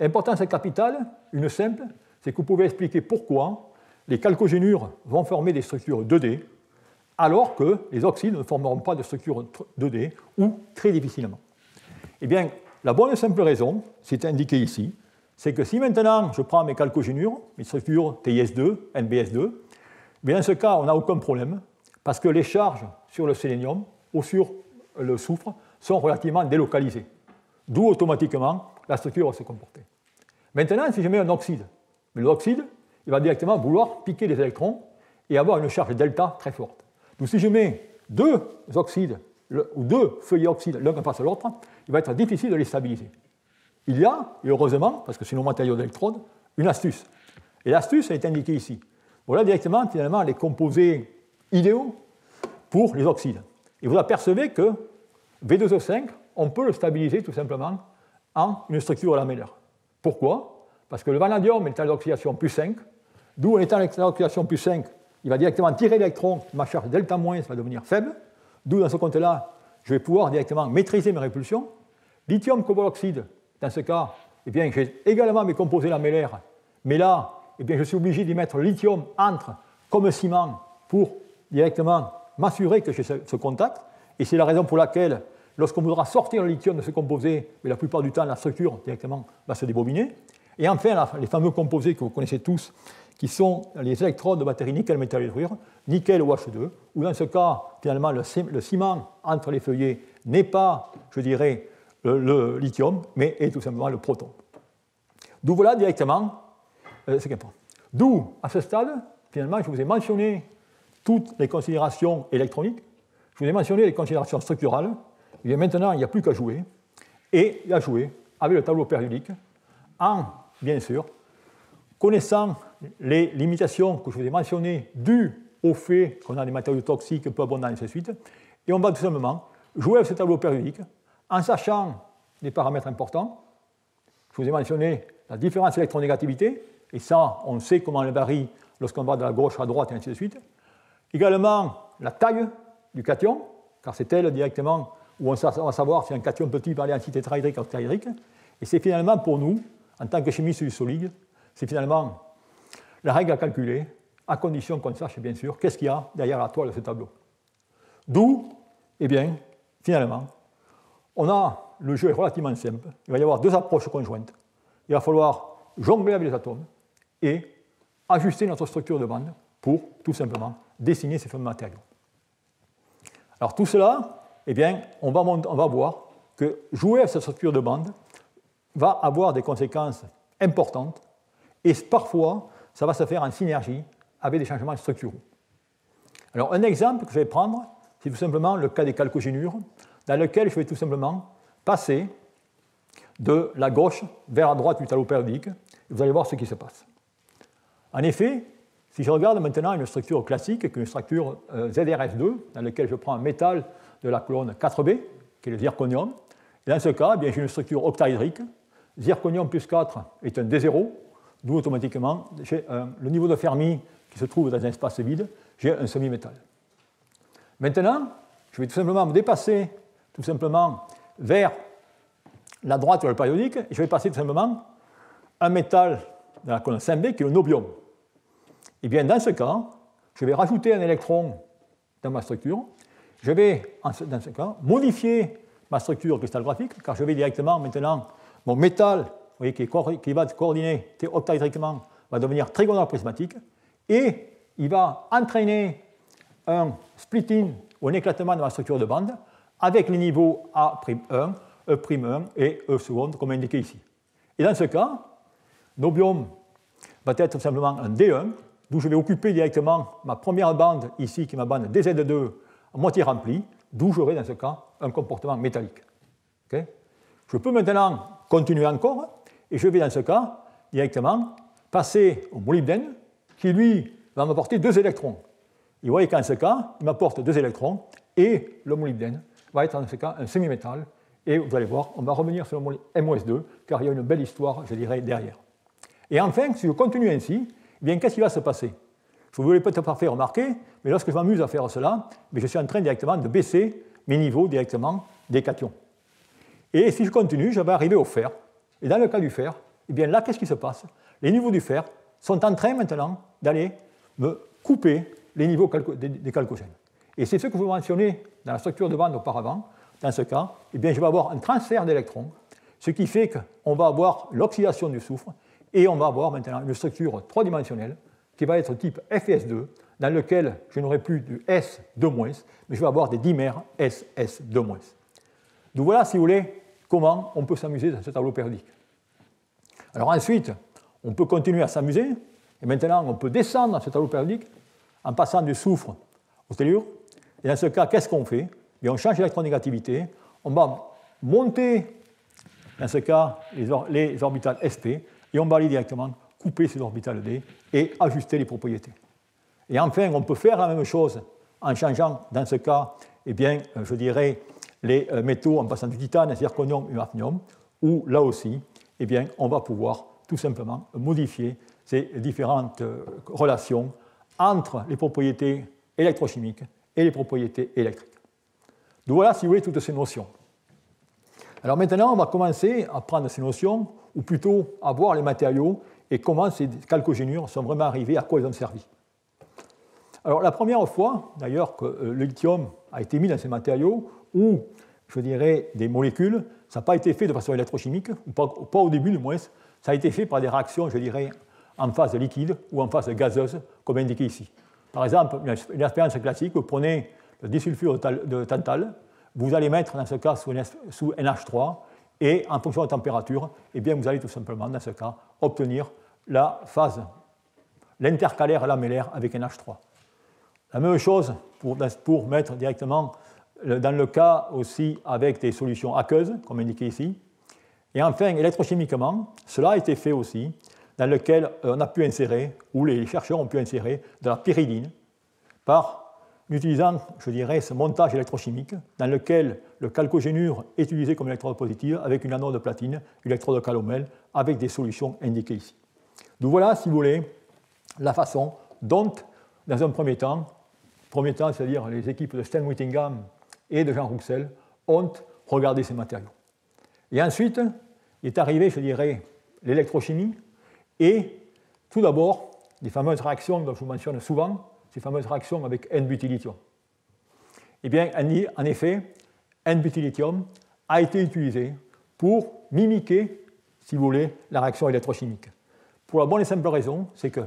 Importance capitale, une simple, c'est que vous pouvez expliquer pourquoi les calcogénures vont former des structures 2D, alors que les oxydes ne formeront pas de structures 2D, ou très difficilement. Eh bien, la bonne et simple raison, c'est indiqué ici, c'est que si maintenant je prends mes calcogénures, mes structures TIS2, NBS2, bien dans ce cas, on n'a aucun problème, parce que les charges sur le sélénium ou sur le soufre sont relativement délocalisées, d'où automatiquement la structure va se comporter. Maintenant, si je mets un oxyde, l'oxyde, il va directement vouloir piquer les électrons et avoir une charge delta très forte. Donc si je mets deux oxydes ou deux feuillets oxydes l'un en face à l'autre, il va être difficile de les stabiliser. Il y a, et heureusement, parce que c'est nos matériaux d'électrodes, une astuce. Et l'astuce est indiquée ici. Voilà directement finalement les composés idéaux pour les oxydes. Et vous apercevez que V2O5, on peut le stabiliser tout simplement en une structure lamellaire. Pourquoi? Parce que le vanadium est l'état d'oxydation plus 5, d'où étant d'oxydation plus 5, il va directement tirer l'électron, ma charge delta moins va devenir faible, d'où dans ce compte-là, je vais pouvoir directement maîtriser mes répulsions. Lithium cobalt dans ce cas, eh bien, j'ai également mes composés lamellaires, mais là, eh bien, je suis obligé d'y mettre lithium entre comme ciment pour directement m'assurer que j'ai ce, contact. Et c'est la raison pour laquelle, lorsqu'on voudra sortir le lithium de ce composé, mais la plupart du temps, la structure directement va se débobiner. Et enfin, les fameux composés que vous connaissez tous, qui sont les électrodes de batterie nickel métal hydrure, nickel OH2, où dans ce cas, finalement, le, ciment entre les feuillets n'est pas, je dirais, le, lithium, mais est tout simplement le proton. D'où voilà directement euh, ce. D'où, à ce stade, finalement, je vous ai mentionné toutes les considérations électroniques, je vous ai mentionné les considérations structurales, et maintenant, il n'y a plus qu'à jouer, et à jouer avec le tableau périodique, en, bien sûr, connaissant les limitations que je vous ai mentionnées dues au fait qu'on a des matériaux toxiques peu abondants et ainsi de suite, et on va tout simplement jouer avec ce tableau périodique en sachant des paramètres importants. Je vous ai mentionné la différence électronégativité, et ça, on sait comment elle varie lorsqu'on va de la gauche à droite et ainsi de suite. Également, la taille du cation, car c'est elle directement où on va savoir si un cation petit va aller en site tétraédrique ou octaédrique. Et c'est finalement pour nous, en tant que chimiste du solide, c'est finalement la règle à calculer, à condition qu'on sache bien sûr qu'est-ce qu'il y a derrière la toile de ce tableau. D'où, eh bien, finalement, on a le jeu est relativement simple. Il va y avoir deux approches conjointes. Il va falloir jongler avec les atomes et ajuster notre structure de bande pour tout simplement dessiner ces fameux matériaux. Alors tout cela, eh bien, on va, on va voir que jouer à cette structure de bande va avoir des conséquences importantes et parfois, ça va se faire en synergie avec des changements structuraux. Alors, un exemple que je vais prendre, c'est tout simplement le cas des calcogénures, dans lequel je vais tout simplement passer de la gauche vers la droite du tableau périodique. Et vous allez voir ce qui se passe. En effet, si je regarde maintenant une structure classique, qui est une structure euh, ZRS2, dans laquelle je prends un métal de la colonne 4B, qui est le zirconium, et dans ce cas, eh j'ai une structure octaédrique. Zirconium plus 4 est un D0, d'où automatiquement j'ai le niveau de Fermi qui se trouve dans un espace vide, j'ai un semi-métal. Maintenant, je vais tout simplement me dépasser tout simplement vers la droite le périodique, et je vais passer tout simplement un métal dans la colonne 5B qui est le nobium. Et eh bien dans ce cas, je vais rajouter un électron dans ma structure, je vais dans ce cas modifier ma structure cristallographique, car je vais directement maintenant, mon métal voyez, qui, va coordonner octaédriquement va devenir trigonal prismatique, et il va entraîner un splitting ou un éclatement de ma structure de bande avec les niveaux A'1, E'1 et E seconde, comme indiqué ici. Et dans ce cas, Nobium va être simplement un D1, d'où je vais occuper directement ma première bande ici, qui est ma bande DZ2 à moitié remplie, d'où j'aurai dans ce cas un comportement métallique. je peux maintenant continuer encore, et je vais dans ce cas directement passer au molybdène, qui lui va m'apporter deux électrons. Et vous voyez qu'en ce cas, il m'apporte deux électrons, et le molybdène va être dans ce cas un semi-métal, et vous allez voir, on va revenir sur le MOS2, car il y a une belle histoire, je dirais, derrière. Et enfin, si je continue ainsi, eh bien, qu'est-ce qui va se passer? Je ne vous l'ai peut-être pas fait remarquer, mais lorsque je m'amuse à faire cela, je suis en train directement de baisser mes niveaux directement des cations. Et si je continue, je vais arriver au fer. Et dans le cas du fer, eh bien là, qu'est-ce qui se passe? Les niveaux du fer sont en train maintenant d'aller me couper les niveaux des chalcogènes. Et c'est ce que vous mentionnez dans la structure de bande auparavant. Dans ce cas, eh bien, je vais avoir un transfert d'électrons, ce qui fait qu'on va avoir l'oxydation du soufre et on va avoir maintenant une structure trois-dimensionnelle qui va être type FS2, dans lequel je n'aurai plus de S2-, mais je vais avoir des dimères SS2-. Donc voilà, si vous voulez, comment on peut s'amuser dans ce tableau périodique. Alors ensuite, on peut continuer à s'amuser, et maintenant on peut descendre dans ce tableau périodique en passant du soufre au tellure. Et dans ce cas, qu'est-ce qu'on fait? Et On change l'électronégativité, on va monter, dans ce cas, les, orbitales SP, et on va aller directement couper ces orbitales D et ajuster les propriétés. Et enfin, on peut faire la même chose en changeant, dans ce cas, eh bien, euh, je dirais, les euh, métaux en passant du titane, zirconium et hafnium, où là aussi, eh bien, on va pouvoir tout simplement modifier ces différentes euh, relations entre les propriétés électrochimiques et les propriétés électriques. Donc voilà, si vous voulez, toutes ces notions. Alors maintenant, on va commencer à prendre ces notions, ou plutôt à voir les matériaux et comment ces calcogénures sont vraiment arrivées, à quoi ils ont servi. Alors la première fois, d'ailleurs, que euh, le lithium a été mis dans ces matériaux, ou je dirais des molécules, ça n'a pas été fait de façon électrochimique, ou pas, au début du moins, ça a été fait par des réactions, je dirais, en phase liquide ou en phase gazeuse, comme indiqué ici. Par exemple, une expérience classique, vous prenez le disulfure de tantal, vous allez mettre dans ce cas sous NH3, et en fonction de la température, eh bien, vous allez tout simplement, dans ce cas, obtenir la phase, l'intercalaire lamellaire avec NH3. La même chose pour, pour mettre directement dans le cas aussi avec des solutions aqueuses, comme indiqué ici. Et enfin, électrochimiquement, cela a été fait aussi, dans lequel on a pu insérer, ou les chercheurs ont pu insérer, de la pyridine par utilisant, je dirais, ce montage électrochimique dans lequel le calcogénure est utilisé comme électrode positive avec une anode de platine, une électrode de calomel, avec des solutions indiquées ici. Donc voilà, si vous voulez, la façon dont, dans un premier temps, premier temps, c'est-à-dire les équipes de Stan Whittingham et de Jean Rouxel, ont regardé ces matériaux. Et ensuite, est arrivé, je dirais, l'électrochimie et tout d'abord, les fameuses réactions dont je vous mentionne souvent, ces fameuses réactions avec N-butylithium. Eh bien, en effet, N-butylithium a été utilisé pour mimiquer, si vous voulez, la réaction électrochimique. Pour la bonne et simple raison, c'est que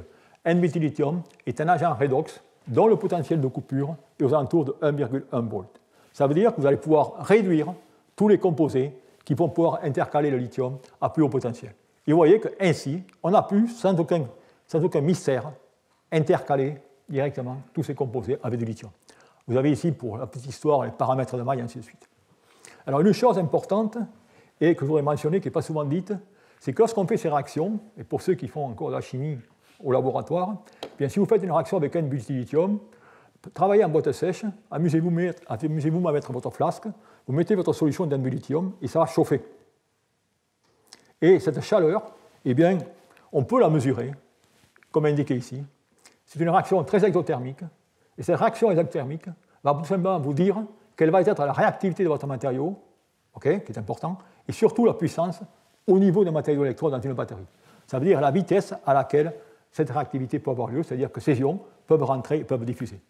N-butylithium est un agent redox dont le potentiel de coupure est aux alentours de 1,1 volt. Ça veut dire que vous allez pouvoir réduire tous les composés qui vont pouvoir intercaler le lithium à plus haut potentiel. Et vous voyez qu'ainsi, on a pu, sans aucun, mystère, intercaler directement tous ces composés avec du lithium. Vous avez ici, pour la petite histoire, les paramètres de maille, ainsi de suite. Alors, une chose importante, et que je voudrais mentionner, qui n'est pas souvent dite, c'est que lorsqu'on fait ces réactions, et pour ceux qui font encore de la chimie au laboratoire, eh bien, si vous faites une réaction avec un lithium, travaillez en boîte sèche, amusez-vous amusez à mettre votre flasque, vous mettez votre solution d'un lithium et ça va chauffer. Et cette chaleur, eh bien, on peut la mesurer, comme indiqué ici, c'est une réaction très exothermique. Et cette réaction exothermique va tout simplement vous dire quelle va être la réactivité de votre matériau, qui est important, et surtout la puissance au niveau des matériaux électrodes dans une batterie. Ça veut dire la vitesse à laquelle cette réactivité peut avoir lieu, c'est-à-dire que ces ions peuvent rentrer et peuvent diffuser.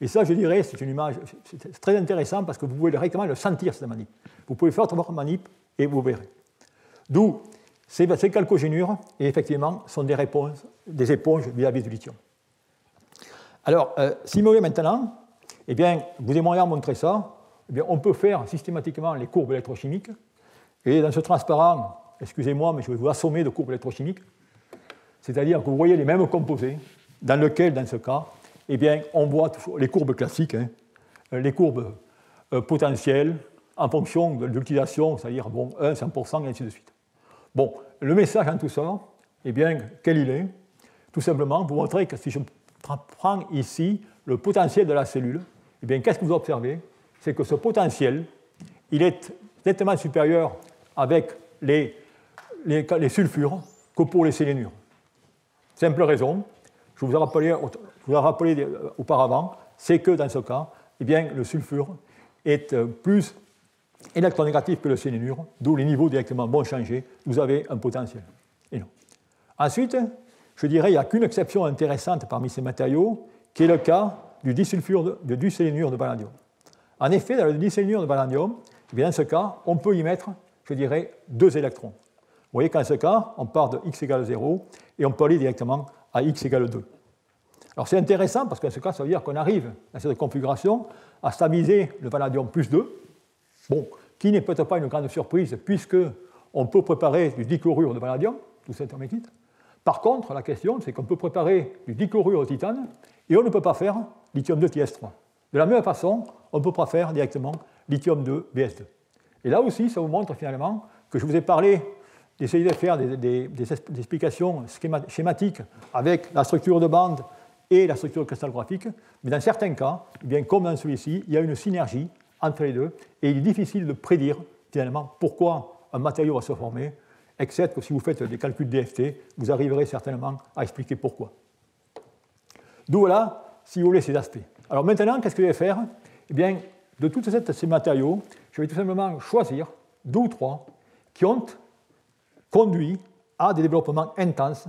Et ça, je dirais, c'est une image très intéressant parce que vous pouvez directement le sentir, cette manip. Vous pouvez faire votre manip et vous verrez. D'où ces, calcogénures, et effectivement, sont des, réponses, des éponges vis-à-vis du lithium. Alors, euh, si vous voulez maintenant, eh bien, vous aimeriez montrer ça, eh bien, on peut faire systématiquement les courbes électrochimiques. Et dans ce transparent, excusez-moi, mais je vais vous assommer de courbes électrochimiques. c'est-à-dire que vous voyez les mêmes composés, dans lequel, dans ce cas, eh bien, on voit les courbes classiques, hein, les courbes euh, potentielles en fonction de l'utilisation, c'est-à-dire bon, 1, 100%, et ainsi de suite. Bon, le message en tout ça, eh bien, quel il est? Tout simplement, vous montrer que si je prends ici le potentiel de la cellule, eh bien, qu'est-ce que vous observez? C'est que ce potentiel, il est nettement supérieur avec les, les, sulfures que pour les sélénures. Simple raison, je vous ai rappelé, vous rappelé auparavant, c'est que dans ce cas, eh bien, le sulfure est euh, plus électronégatif que le sélénure, d'où les niveaux directement vont changer, vous avez un potentiel. Et non. Ensuite, je dirais qu'il n'y a qu'une exception intéressante parmi ces matériaux, qui est le cas du disulfure de, de de vanadium. En effet, dans le disélénure de vanadium, eh dans ce cas, on peut y mettre, je dirais, deux électrons. Vous voyez qu'en ce cas, on part de x égale 0 et on peut aller directement à x égale 2. Alors c'est intéressant parce qu'en ce cas, ça veut dire qu'on arrive dans cette configuration à stabiliser le vanadium plus 2, bon, qui n'est peut-être pas une grande surprise puisque on peut préparer du dichlorure de vanadium, tout cet. Par contre, la question, c'est qu'on peut préparer du dichlorure de titane et on ne peut pas faire lithium 2 TS3. De la même façon, on peut pas faire directement lithium 2 BS2. Et là aussi, ça vous montre finalement que je vous ai parlé d'essayer de faire des, explications schématiques avec la structure de bande et la structure cristallographique, mais dans certains cas, bien, comme dans celui-ci, il y a une synergie entre les deux, et il est difficile de prédire finalement pourquoi un matériau va se former, excepté que si vous faites des calculs DFT, vous arriverez certainement à expliquer pourquoi. D'où là, si vous voulez, ces aspects. Alors maintenant, qu'est-ce que je vais faire? Eh bien, de tous ces matériaux, je vais tout simplement choisir deux ou trois qui ont conduit à des développements intenses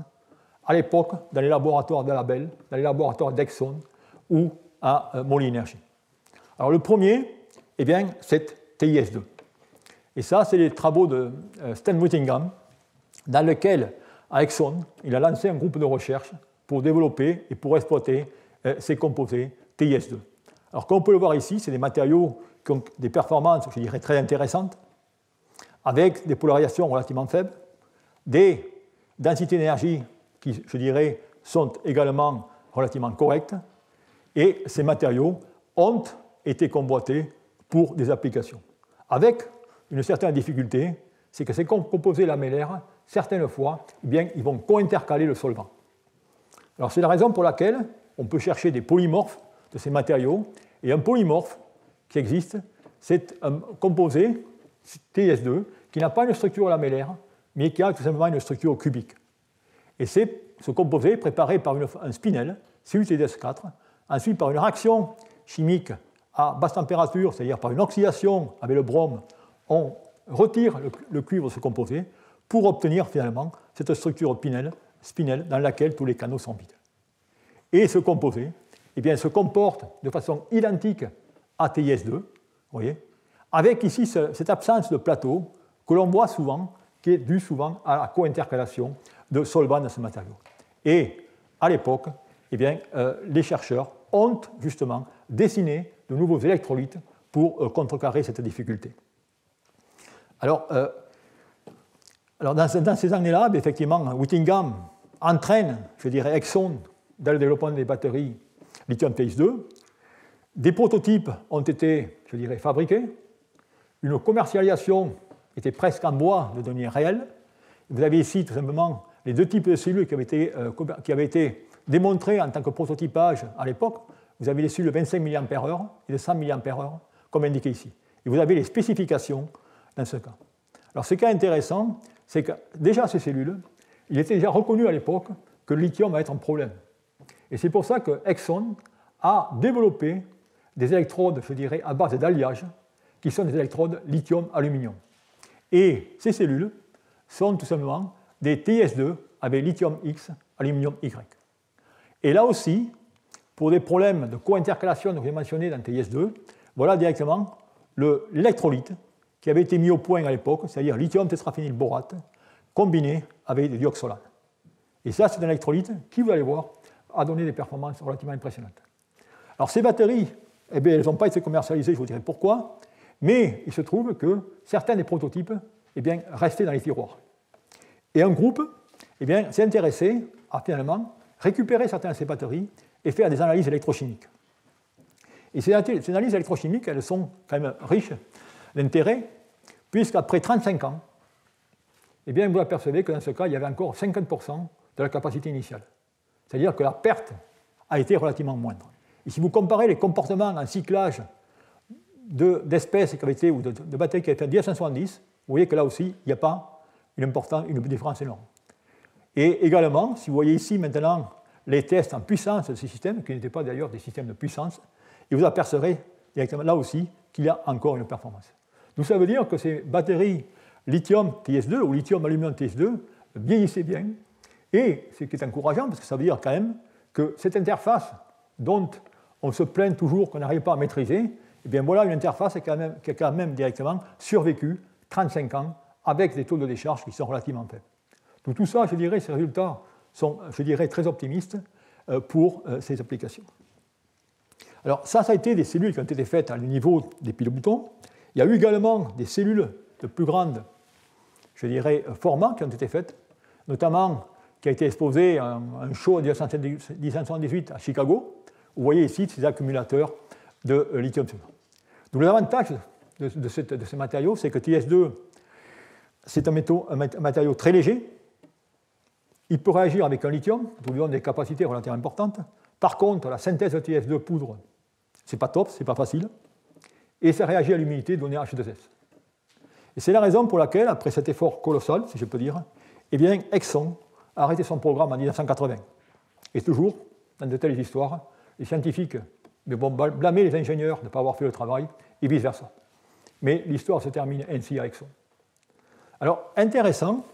à l'époque dans les laboratoires de Label, dans les laboratoires d'Exxon ou à euh, Molly Energy. Alors le premier, eh bien, c'est TIS2. Et ça, c'est les travaux de euh, Stan Whittingham, dans lesquels, à Exxon, il a lancé un groupe de recherche pour développer et pour exploiter euh, ces composés TIS2. Alors, comme on peut le voir ici, c'est des matériaux qui ont des performances, je dirais, très intéressantes, avec des polarisations relativement faibles, des densités d'énergie qui, je dirais, sont également relativement correctes, et ces matériaux ont été convoités pour des applications. Avec une certaine difficulté, c'est que ces composés lamellaires, certaines fois, eh bien, ils vont co-intercaler le solvant. Alors c'est la raison pour laquelle on peut chercher des polymorphes de ces matériaux, et un polymorphe qui existe, c'est un composé TS2 qui n'a pas une structure lamellaire, mais qui a tout simplement une structure cubique. Et c'est ce composé préparé par un spinel, CuTS4, ensuite par une réaction chimique à basse température, c'est-à-dire par une oxydation avec le brome, on retire le, cuivre de ce composé pour obtenir finalement cette structure spinel, spinel dans laquelle tous les canaux sont vides. Et ce composé eh bien, se comporte de façon identique à TIS2, voyez, avec ici cette absence de plateau que l'on voit souvent, qui est due souvent à la co-intercalation de solvants dans ce matériau. Et à l'époque, eh euh, les chercheurs ont justement dessiné de nouveaux électrolytes pour euh, contrecarrer cette difficulté. Alors, euh, alors dans, ces années-là, effectivement, Whittingham entraîne, je dirais, Exxon dans le développement des batteries lithium TX2. Des prototypes ont été, je dirais, fabriqués. Une commercialisation était presque en bois de données réelles. Vous avez ici tout simplement les deux types de cellules qui avaient été, euh, qui avaient été démontrés en tant que prototypage à l'époque. Vous avez les cellules de 25 mAh et de 100 mAh, comme indiqué ici. Et vous avez les spécifications dans ce cas. Alors, ce qui est intéressant, c'est que déjà ces cellules, il était déjà reconnu à l'époque que le lithium va être un problème. Et c'est pour ça que Exxon a développé des électrodes, je dirais, à base d'alliage, qui sont des électrodes lithium-aluminium. Et ces cellules sont tout simplement des TS2 avec lithium X, aluminium Y. Et là aussi, pour des problèmes de co-intercalation que j'ai mentionné dans TIS2, voilà directement l'électrolyte qui avait été mis au point à l'époque, c'est-à-dire lithium tétraphénylborate combiné avec du dioxolane. Et ça, c'est un électrolyte qui, vous allez voir, a donné des performances relativement impressionnantes. Alors ces batteries, eh bien, elles n'ont pas été commercialisées, je vous dirai pourquoi, mais il se trouve que certains des prototypes eh bien, restaient dans les tiroirs. Et un groupe eh s'est intéressé à finalement récupérer certaines de ces batteries et faire des analyses électrochimiques. Et ces analyses électrochimiques, elles sont quand même riches d'intérêt, puisqu'après 35 ans, eh bien, vous apercevez que dans ce cas, il y avait encore 50% de la capacité initiale. C'est-à-dire que la perte a été relativement moindre. Et si vous comparez les comportements en cyclage d'espèces qui avaient été, ou de, batteries qui avaient été en 1970, vous voyez que là aussi, il n'y a pas une, une différence énorme. Et également, si vous voyez ici maintenant les tests en puissance de ces systèmes, qui n'étaient pas d'ailleurs des systèmes de puissance, et vous apercevrez directement là aussi qu'il y a encore une performance. Donc ça veut dire que ces batteries lithium TS2 ou lithium aluminium TS2 vieillissaient bien, et ce qui est encourageant, parce que ça veut dire quand même que cette interface dont on se plaint toujours qu'on n'arrive pas à maîtriser, eh bien voilà une interface qui a, quand même directement survécu 35 ans avec des taux de décharge qui sont relativement faibles. Donc tout ça, je dirais, ces résultats sont, je dirais, très optimistes euh, pour euh, ces applications. Alors ça, ça a été des cellules qui ont été faites à le niveau des piles-boutons. Il y a eu également des cellules de plus grande, je dirais, format qui ont été faites, notamment qui a été exposé à un show en 1978 à Chicago. Vous voyez ici ces accumulateurs de euh, lithium. Donc l'avantage de, de, de, ces matériaux, c'est que TS2, c'est un, matériau très léger. Il peut réagir avec un lithium, qui lui des capacités relativement importantes. Par contre, la synthèse de TS2 poudre, c'est pas top, c'est pas facile. Et ça réagit à l'humidité donnée H2S. Et c'est la raison pour laquelle, après cet effort colossal, si je peux dire, eh bien, Exxon a arrêté son programme en 1980. Et toujours, dans de telles histoires, les scientifiques vont blâmer les ingénieurs de ne pas avoir fait le travail, et vice-versa. Mais l'histoire se termine ainsi à Exxon. Alors, intéressant,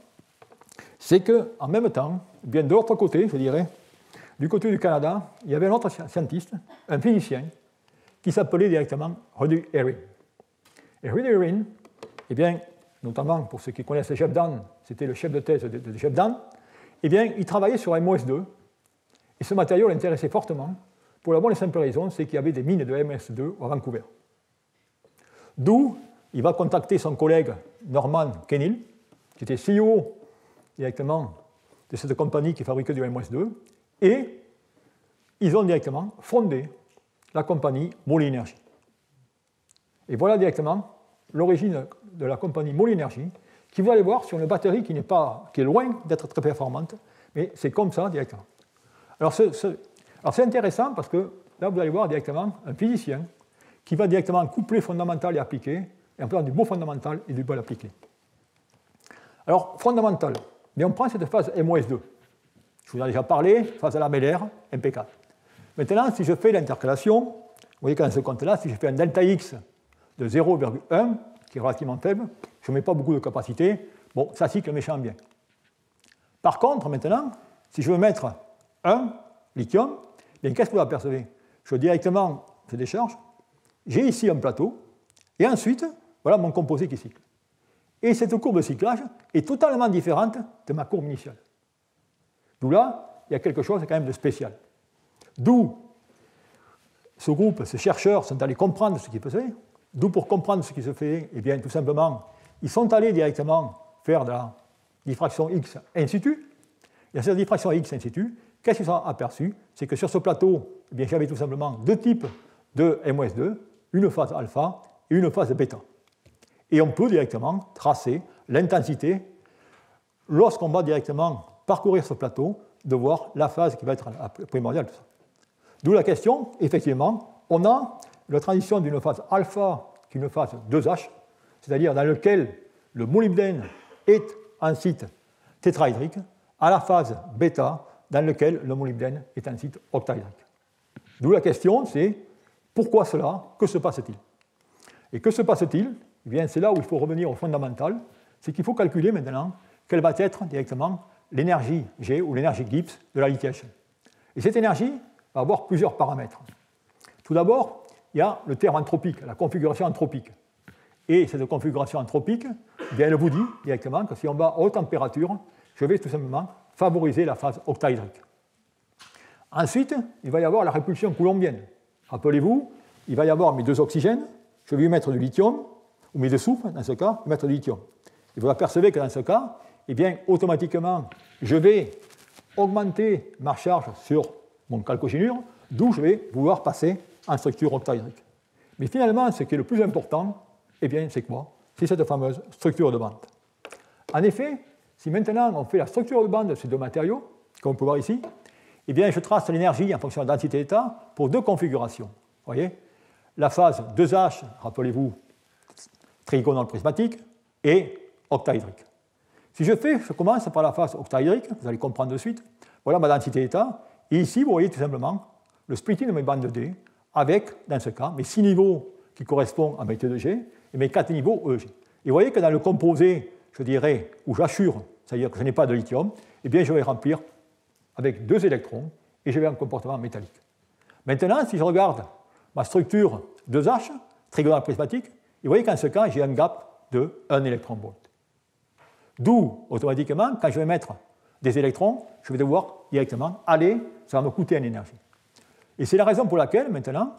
c'est qu'en même temps, bien de l'autre côté, je dirais, du côté du Canada, il y avait un autre scientiste, un physicien, qui s'appelait directement Rudy Erin. Et Rudy Erin, eh bien, notamment pour ceux qui connaissent le chef c'était le chef de thèse de, de chef Dan, eh bien, il travaillait sur MOS2, et ce matériau l'intéressait fortement, pour la bonne et simple raison, c'est qu'il y avait des mines de MS2 à Vancouver. D'où il va contacter son collègue Norman Kenil, qui était CEO directement de cette compagnie qui fabriquait du MS2, et ils ont directement fondé la compagnie Molly Energy. Et voilà directement l'origine de la compagnie Molly Energy, qui va aller voir sur une batterie qui, n'est pas, qui est loin d'être très performante, mais c'est comme ça directement. Alors c'est intéressant parce que là, vous allez voir directement un physicien qui va directement coupler fondamental et appliqué, et en faisant du beau fondamental et du bel appliqué. Alors, fondamental, mais on prend cette phase MOS2. Je vous en ai déjà parlé, phase lamellaire, impeccable. Maintenant, si je fais l'intercalation, vous voyez qu'en ce compte-là, si je fais un delta X de 0,1, qui est relativement faible, je ne mets pas beaucoup de capacité, bon, ça cycle méchant bien. Par contre, maintenant, si je veux mettre un lithium, qu'est-ce que vous apercevez? Je directement, je décharge, j'ai ici un plateau, et ensuite, voilà mon composé qui cycle. Et cette courbe de cyclage est totalement différente de ma courbe initiale. D'où là, il y a quelque chose quand même de spécial. D'où ce groupe, ces chercheurs sont allés comprendre ce qui se fait. D'où pour comprendre ce qui se fait, eh bien, tout simplement, ils sont allés directement faire de la diffraction X in situ. Et à cette diffraction X in situ, qu'est-ce qu'ils ont aperçu? C'est que sur ce plateau, eh bien, j'avais tout simplement deux types de MOS2, une phase alpha et une phase bêta. Et on peut directement tracer l'intensité lorsqu'on va directement parcourir ce plateau, de voir la phase qui va être primordiale. D'où la question, effectivement, on a la transition d'une phase alpha qui est une phase 2H, c'est-à-dire dans laquelle le molybdène est un site tétraédrique, à la phase bêta dans laquelle le molybdène est un site octaédrique. D'où la question, c'est pourquoi cela Que se passe-t-il? Et que se passe-t-il? Eh bien, c'est là où il faut revenir au fondamental, c'est qu'il faut calculer maintenant quelle va être directement l'énergie G ou l'énergie Gibbs de la lithiation. Et cette énergie va avoir plusieurs paramètres. Tout d'abord, il y a le terme anthropique, la configuration anthropique. Et cette configuration anthropique, eh bien, elle vous dit directement que si on va à haute température, je vais tout simplement favoriser la phase octaédrique. Ensuite, il va y avoir la répulsion coulombienne. Rappelez-vous, il va y avoir mes deux oxygènes, je vais y mettre du lithium, ou mes deux soufres, dans ce cas, je vais mettre du lithium. Et vous apercevez que dans ce cas, eh bien, automatiquement, je vais augmenter ma charge sur mon chalcogénure, d'où je vais pouvoir passer en structure octaédrique. Mais finalement, ce qui est le plus important, eh bien, c'est quoi? C'est cette fameuse structure de bande. En effet, si maintenant on fait la structure de bande de ces deux matériaux, comme on peut voir ici, eh bien, je trace l'énergie en fonction de la densité d'état pour deux configurations. Voyez La phase 2H, rappelez-vous, trigonale prismatique, et octaédrique. Si je fais, je commence par la phase octaédrique, vous allez comprendre de suite. Voilà ma densité d'état. Et ici, vous voyez tout simplement le splitting de mes bandes D avec, dans ce cas, mes 6 niveaux qui correspondent à mes T2G et mes 4 niveaux EG. Et vous voyez que dans le composé, je dirais, où j'assure, c'est-à-dire que je n'ai pas de lithium, eh bien, je vais remplir avec deux électrons et je vais en comportement métallique. Maintenant, si je regarde ma structure 2H, trigonale prismatique, vous voyez qu'en ce cas, j'ai un gap de 1 électron-volt. D'où, automatiquement, quand je vais mettre des électrons, je vais devoir directement aller, ça va me coûter en énergie. Et c'est la raison pour laquelle, maintenant,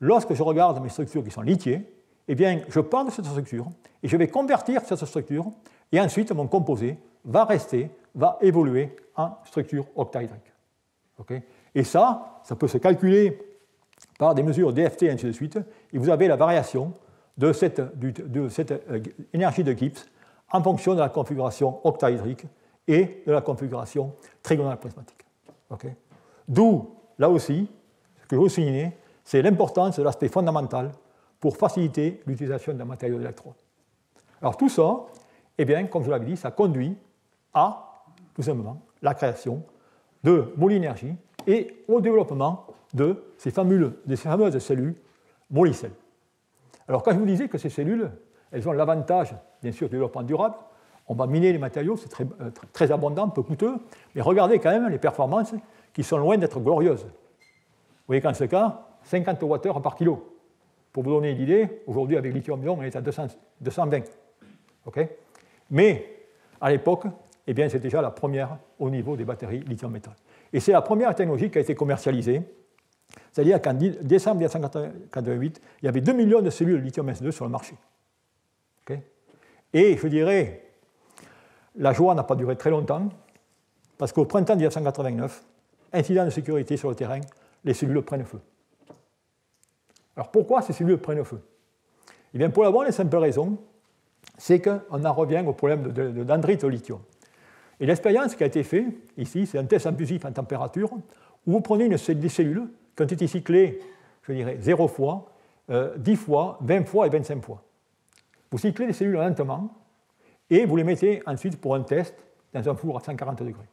lorsque je regarde mes structures qui sont lithiées, eh bien, je pars de cette structure et je vais convertir cette structure, et ensuite mon composé va rester, va évoluer en structure octaédrique. et ça, ça peut se calculer par des mesures DFT et ainsi de suite, et vous avez la variation de cette, euh, énergie de Gibbs en fonction de la configuration octaédrique et de la configuration trigonale prismatique. D'où, là aussi, ce que je veux souligner, c'est l'importance de l'aspect fondamental pour faciliter l'utilisation d'un matériau d'électrode. Alors tout ça, eh bien, comme je l'avais dit, ça conduit à, tout simplement, la création de molénergie et au développement de ces fameuses, cellules molicelles. Alors quand je vous disais que ces cellules, elles ont l'avantage, bien sûr, du développement durable, on va miner les matériaux, c'est très, euh, abondant, peu coûteux, mais regardez quand même les performances qui sont loin d'être glorieuses. Vous voyez qu'en ce cas, 50 Wh par kilo. Pour vous donner une idée, aujourd'hui avec lithium-ion, on est à 220. Mais à l'époque, eh c'est déjà la première au niveau des batteries lithium-métal. Et c'est la première technologie qui a été commercialisée. C'est-à-dire qu'en décembre 1988, il y avait 2 millions de cellules lithium-S2 sur le marché. Et je dirais, la joie n'a pas duré très longtemps, parce qu'au printemps 1989, incident de sécurité sur le terrain, les cellules prennent feu. Alors pourquoi ces cellules prennent feu? Eh bien, pour la bonne et simple raison, c'est qu'on en revient au problème d'andrite au lithium. Et l'expérience qui a été faite ici, c'est un test abusif en température, où vous prenez une, des cellules qui ont été cyclées, je dirais, 0 fois, 10 euh, fois, 20 fois et 25 fois. Vous cyclez les cellules lentement et vous les mettez ensuite pour un test dans un four à 140 degrés.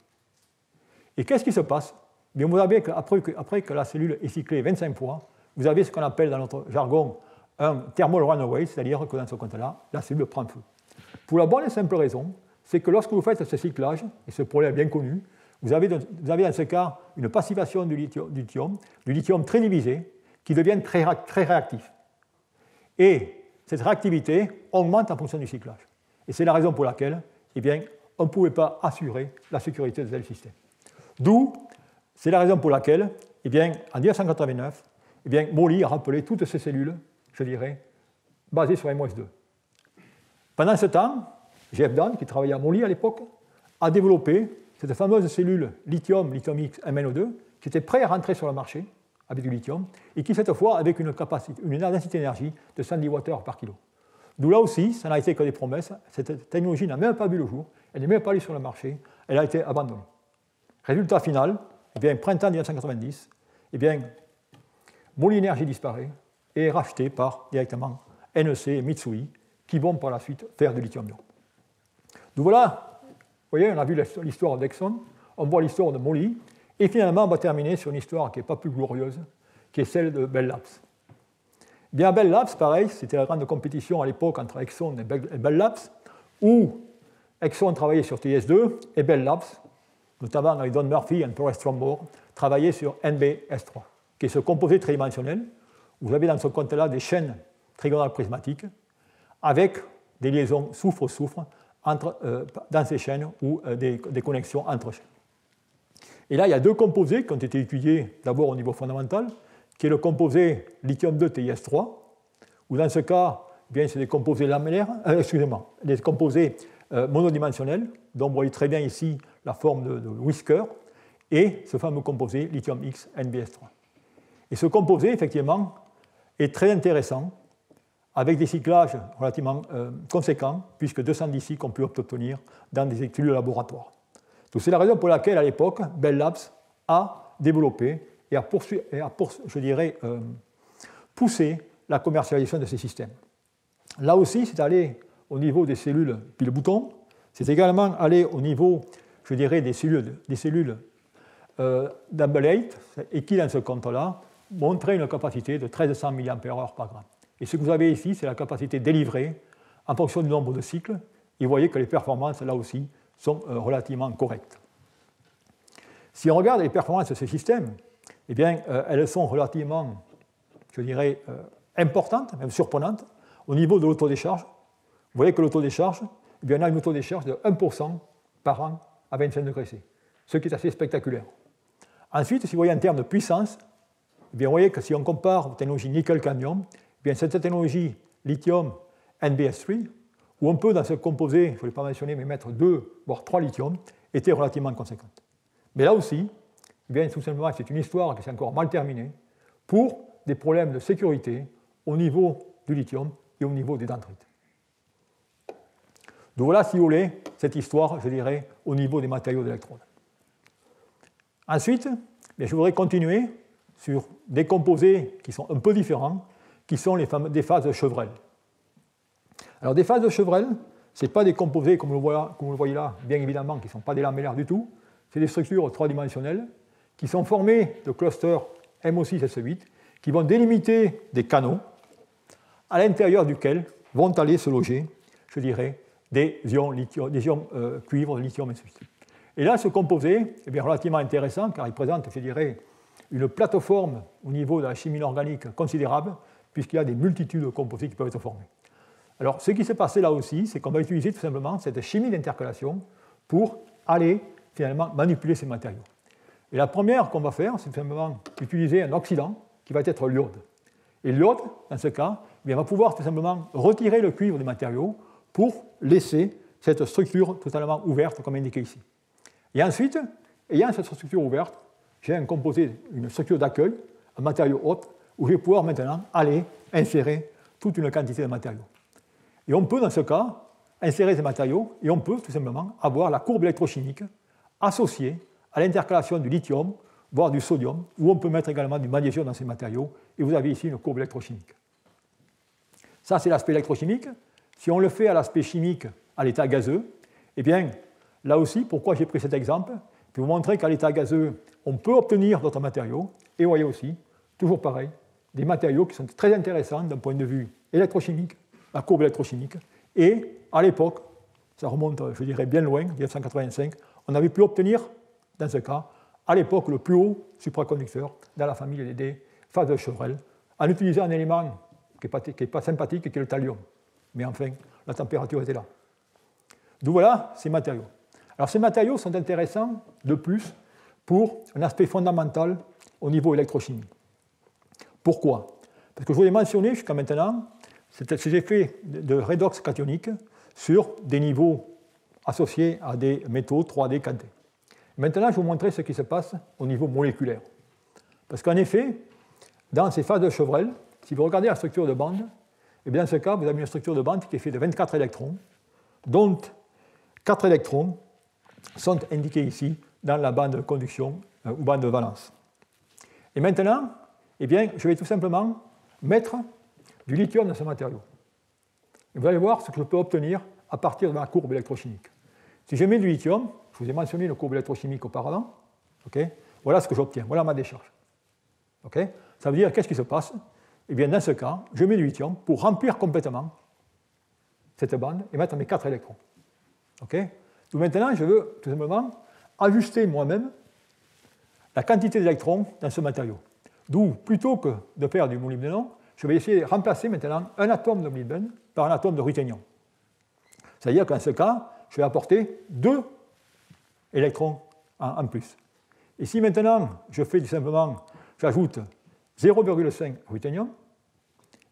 Et qu'est-ce qui se passe? Bien, vous avez, après, que, après que la cellule est cyclée 25 fois, vous avez ce qu'on appelle dans notre jargon un thermal runaway, c'est-à-dire que dans ce compte-là, la cellule prend feu. Pour la bonne et simple raison, c'est que lorsque vous faites ce cyclage, et ce problème est bien connu, vous avez, dans ce cas une passivation du lithium, du lithium, du lithium très divisé, qui devient très, très réactif. Et cette réactivité augmente en fonction du cyclage. Et c'est la raison pour laquelle eh bien, on ne pouvait pas assurer la sécurité de tel système. D'où, c'est la raison pour laquelle, eh bien, en 1989, eh bien, Molly a rappelé toutes ces cellules, je dirais, basées sur MOS2. Pendant ce temps, Jeff Dunn, qui travaillait à Molly à l'époque, a développé cette fameuse cellule lithium, lithium X, MNO2, qui était prête à rentrer sur le marché avec du lithium, et qui cette fois avec une, capacité, densité d'énergie de 110 Wh par kilo. D'où là aussi, ça n'a été que des promesses, cette technologie n'a même pas vu le jour, elle n'est même pas allée sur le marché, elle a été abandonnée. Résultat final, eh bien, printemps 1990, eh bien, Energy disparaît et racheté par directement NEC et Mitsui, qui vont par la suite faire du lithium-ion. Donc voilà, vous voyez, on a vu l'histoire d'Exxon, on voit l'histoire de Molly, et finalement, on va terminer sur une histoire qui n'est pas plus glorieuse, qui est celle de Bell Labs. Bien, Bell Labs, pareil, c'était la grande compétition à l'époque entre Exxon et Bell Labs, où Exxon travaillait sur TS2 et Bell Labs, notamment avec Don Murphy et Paul Strombor, travaillait sur NBS3, qui est ce composé tridimensionnel. Vous avez dans ce compte-là des chaînes trigonales prismatiques avec des liaisons soufre-soufre euh, dans ces chaînes ou euh, des, connexions entre chaînes. Et là, il y a deux composés qui ont été étudiés d'abord au niveau fondamental, qui est le composé lithium-2 TiS3, où dans ce cas, eh bien, des composés lamellaires, euh, excusez-moi, des composés euh, monodimensionnel, dont vous voyez très bien ici la forme de, de whisker, et ce fameux composé lithium X NBS3. Et ce composé, effectivement, est très intéressant, avec des cyclages relativement euh, conséquents, puisque 210 cycles ont pu obtenir dans des études de laboratoire. C'est la raison pour laquelle, à l'époque, Bell Labs a développé et a, poursuivi, et a je dirais, euh, poussé la commercialisation de ces systèmes. Là aussi, c'est allé au niveau des cellules pile-bouton, c'est également allé au niveau, je dirais, des cellules, des cellules euh, et qui, dans ce compte-là, montrait une capacité de 1300 mAh par gramme. Et ce que vous avez ici, c'est la capacité délivrée en fonction du nombre de cycles. Et vous voyez que les performances, là aussi, sont euh, relativement correctes. Si on regarde les performances de ce système, eh bien, euh, elles sont relativement, je dirais, euh, importantes, même surprenantes, au niveau de l'autodécharge. Vous voyez que l'autodécharge, eh bien, on a une autodécharge de 1% par an à 25 degrés C, ce qui est assez spectaculaire. Ensuite, si vous voyez en termes de puissance, eh bien, vous voyez que si on compare aux technologies nickel-cadmium, eh cette technologie lithium NBS3, où on peut, dans ce composé, je ne voulais pas mentionner, mais mettre 2 voire 3 lithium, était relativement conséquente. Mais là aussi, eh bien, tout simplement, c'est une histoire qui s'est encore mal terminée pour des problèmes de sécurité au niveau du lithium et au niveau des dendrites. Donc voilà, si vous voulez, cette histoire, je dirais, au niveau des matériaux d'électrode. Ensuite, je voudrais continuer sur des composés qui sont un peu différents, qui sont les des phases de Chevrel. Alors des phases de Chevrel, ce pas des composés comme, vous le voyez là, bien évidemment, qui ne sont pas des lamellaires du tout, c'est des structures trois-dimensionnelles qui sont formées de clusters MO6 et S8 qui vont délimiter des canaux à l'intérieur duquel vont aller se loger, je dirais, des ions, lithium, des ions euh, cuivre, lithium, et Et là, ce composé est bien relativement intéressant car il présente, je dirais, une plateforme au niveau de la chimie organique considérable, puisqu'il y a des multitudes de composés qui peuvent être formés. Alors, ce qui s'est passé là aussi, c'est qu'on va utiliser tout simplement cette chimie d'intercalation pour aller finalement manipuler ces matériaux. Et la première qu'on va faire, c'est simplement utiliser un oxydant qui va être l'iode. Et l'iode, dans ce cas, eh va pouvoir tout simplement retirer le cuivre des matériaux pour laisser cette structure totalement ouverte, comme indiqué ici. Et ensuite, ayant cette structure ouverte, j'ai un composé, une structure d'accueil, un matériau haut, où je vais pouvoir maintenant aller insérer toute une quantité de matériaux. Et on peut, dans ce cas, insérer ces matériaux et on peut tout simplement avoir la courbe électrochimique associée à l'intercalation du lithium, voire du sodium, ou on peut mettre également du magnésium dans ces matériaux, et vous avez ici une courbe électrochimique. Ça, c'est l'aspect électrochimique. Si on le fait à l'aspect chimique, à l'état gazeux, eh bien, là aussi, pourquoi j'ai pris cet exemple? Pour vous montrer qu'à l'état gazeux, on peut obtenir d'autres matériaux, et vous voyez aussi, toujours pareil, des matériaux qui sont très intéressants d'un point de vue électrochimique, la courbe électrochimique. Et à l'époque, ça remonte, je dirais, bien loin, 1985, on avait pu obtenir, dans ce cas, à l'époque, le plus haut supraconducteur dans la famille des phases de Chevrel, en utilisant un élément qui n'est pas, sympathique, qui est le thallium. Mais enfin, la température était là. D'où voilà ces matériaux. Alors ces matériaux sont intéressants de plus pour un aspect fondamental au niveau électrochimique. Pourquoi? Parce que je vous ai mentionné jusqu'à maintenant ces effets de redox cationique sur des niveaux associés à des métaux 3D 4D. Maintenant, je vais vous montrer ce qui se passe au niveau moléculaire. Parce qu'en effet, dans ces phases de Chevrel, si vous regardez la structure de bande, et eh bien dans ce cas, vous avez une structure de bande qui est faite de 24 électrons, dont 4 électrons sont indiqués ici dans la bande de conduction euh, ou bande de valence. Et maintenant, eh bien, je vais tout simplement mettre du lithium dans ce matériau. Vous allez voir ce que je peux obtenir à partir de ma courbe électrochimique. Si je mets du lithium, je vous ai mentionné la courbe électrochimique auparavant, voilà ce que j'obtiens, voilà ma décharge. Ça veut dire, qu'est-ce qui se passe? Eh bien, dans ce cas, je mets du lithium pour remplir complètement cette bande et mettre mes quatre électrons. Donc maintenant, je veux tout simplement ajuster moi-même la quantité d'électrons dans ce matériau. D'où, plutôt que de faire du molybdénon, je vais essayer de remplacer maintenant un atome de molybdène par un atome de ruthénium. C'est-à-dire qu'en ce cas, je vais apporter deux électrons en, plus. Et si maintenant je fais tout simplement, j'ajoute 0,5 ruthénium,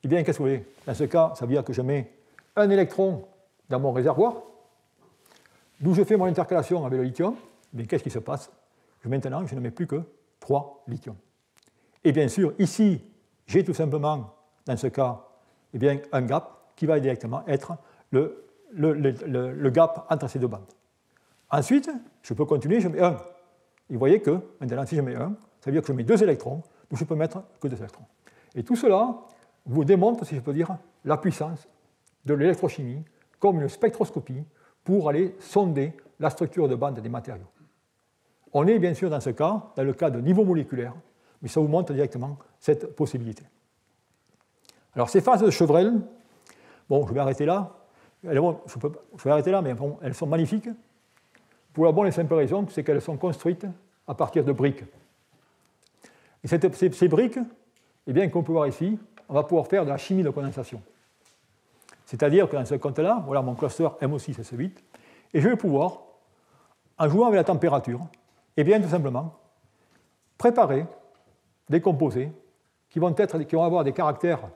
eh bien, qu'est-ce que vous voyez Dans ce cas, ça veut dire que je mets un électron dans mon réservoir, d'où je fais mon intercalation avec le lithium, mais qu'est-ce qui se passe? Maintenant, je ne mets plus que 3 lithiums. Et bien sûr, ici, j'ai tout simplement, dans ce cas, eh bien, un gap qui va directement être le, gap entre ces deux bandes. Ensuite, je peux continuer, je mets 1. Et vous voyez que, maintenant, si je mets 1, ça veut dire que je mets deux électrons, donc je peux mettre que deux électrons. Et tout cela vous démontre, si je peux dire, la puissance de l'électrochimie comme une spectroscopie pour aller sonder la structure de bande des matériaux. On est bien sûr dans ce cas, dans le cas de niveau moléculaire, mais ça vous montre directement cette possibilité. Alors ces phases de Chevrel, bon, je vais arrêter là. je, vais arrêter là, mais elles sont magnifiques pour la bonne et simple raison, c'est qu'elles sont construites à partir de briques. Et ces, briques, eh bien, comme on peut voir ici, on va pouvoir faire de la chimie de condensation. C'est-à-dire que dans ce compte-là, voilà mon cluster MO6S8, et je vais pouvoir, en jouant avec la température, eh bien, tout simplement, préparer des composés qui vont, être, qui vont avoir des caractères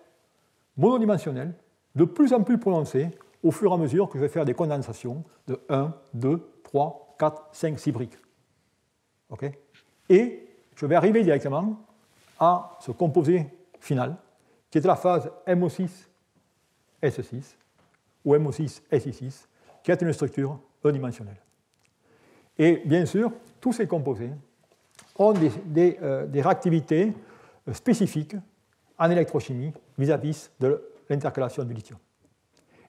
monodimensionnels de plus en plus prononcés au fur et à mesure que je vais faire des condensations de 1, 2, 3, 4, 5, 6 briques. et je vais arriver directement à ce composé final, qui est la phase MO6-S6, ou MO6-SI6, qui est une structure unidimensionnelle. Et bien sûr, tous ces composés ont des, euh, réactivités euh, spécifiques en électrochimie vis-à-vis de l'intercalation du lithium.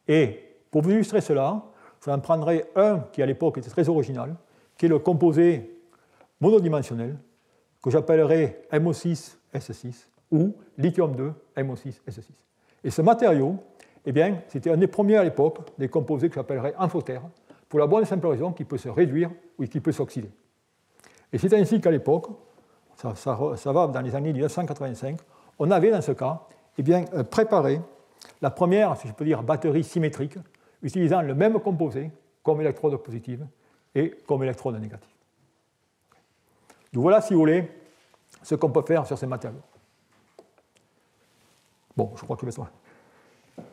Et pour vous illustrer cela, je en prendrai un qui à l'époque était très original, qui est le composé monodimensionnel, que j'appellerai MO6S6 ou lithium-2 MO6S6. Et ce matériau, eh bien, c'était un des premiers à l'époque des composés que j'appellerais amphotères, pour la bonne et simple raison qu'il peut se réduire ou qu'il peut s'oxyder. Et c'est ainsi qu'à l'époque, ça, va dans les années 1985, on avait dans ce cas eh bien, euh, préparé la première, si je peux dire, batterie symétrique, utilisant le même composé comme électrode positive et comme électrode négative. Donc voilà, si vous voulez, ce qu'on peut faire sur ces matériaux. Bon, je crois que je vais,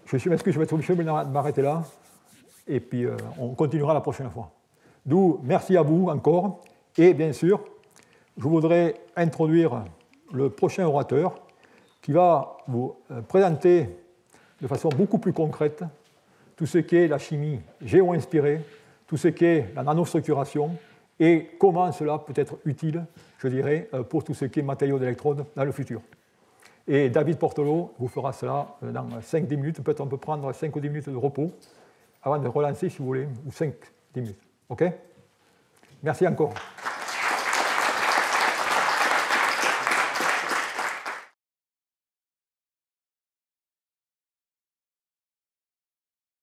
je suis que je vais être obligé de m'arrêter là, et puis euh, on continuera la prochaine fois. D'où merci à vous encore, et bien sûr, je voudrais introduire le prochain orateur qui va vous euh, présenter de façon beaucoup plus concrète tout ce qu'est la chimie géo-inspirée, tout ce qu'est la nanostructuration et comment cela peut être utile, je dirais, euh, pour tout ce qui est matériaux d'électrode dans le futur. Et David Portolo vous fera cela euh, dans 5-10 minutes. Peut-être on peut prendre 5 ou 10 minutes de repos avant de relancer, si vous voulez, ou 5-10 minutes. OK? Merci encore.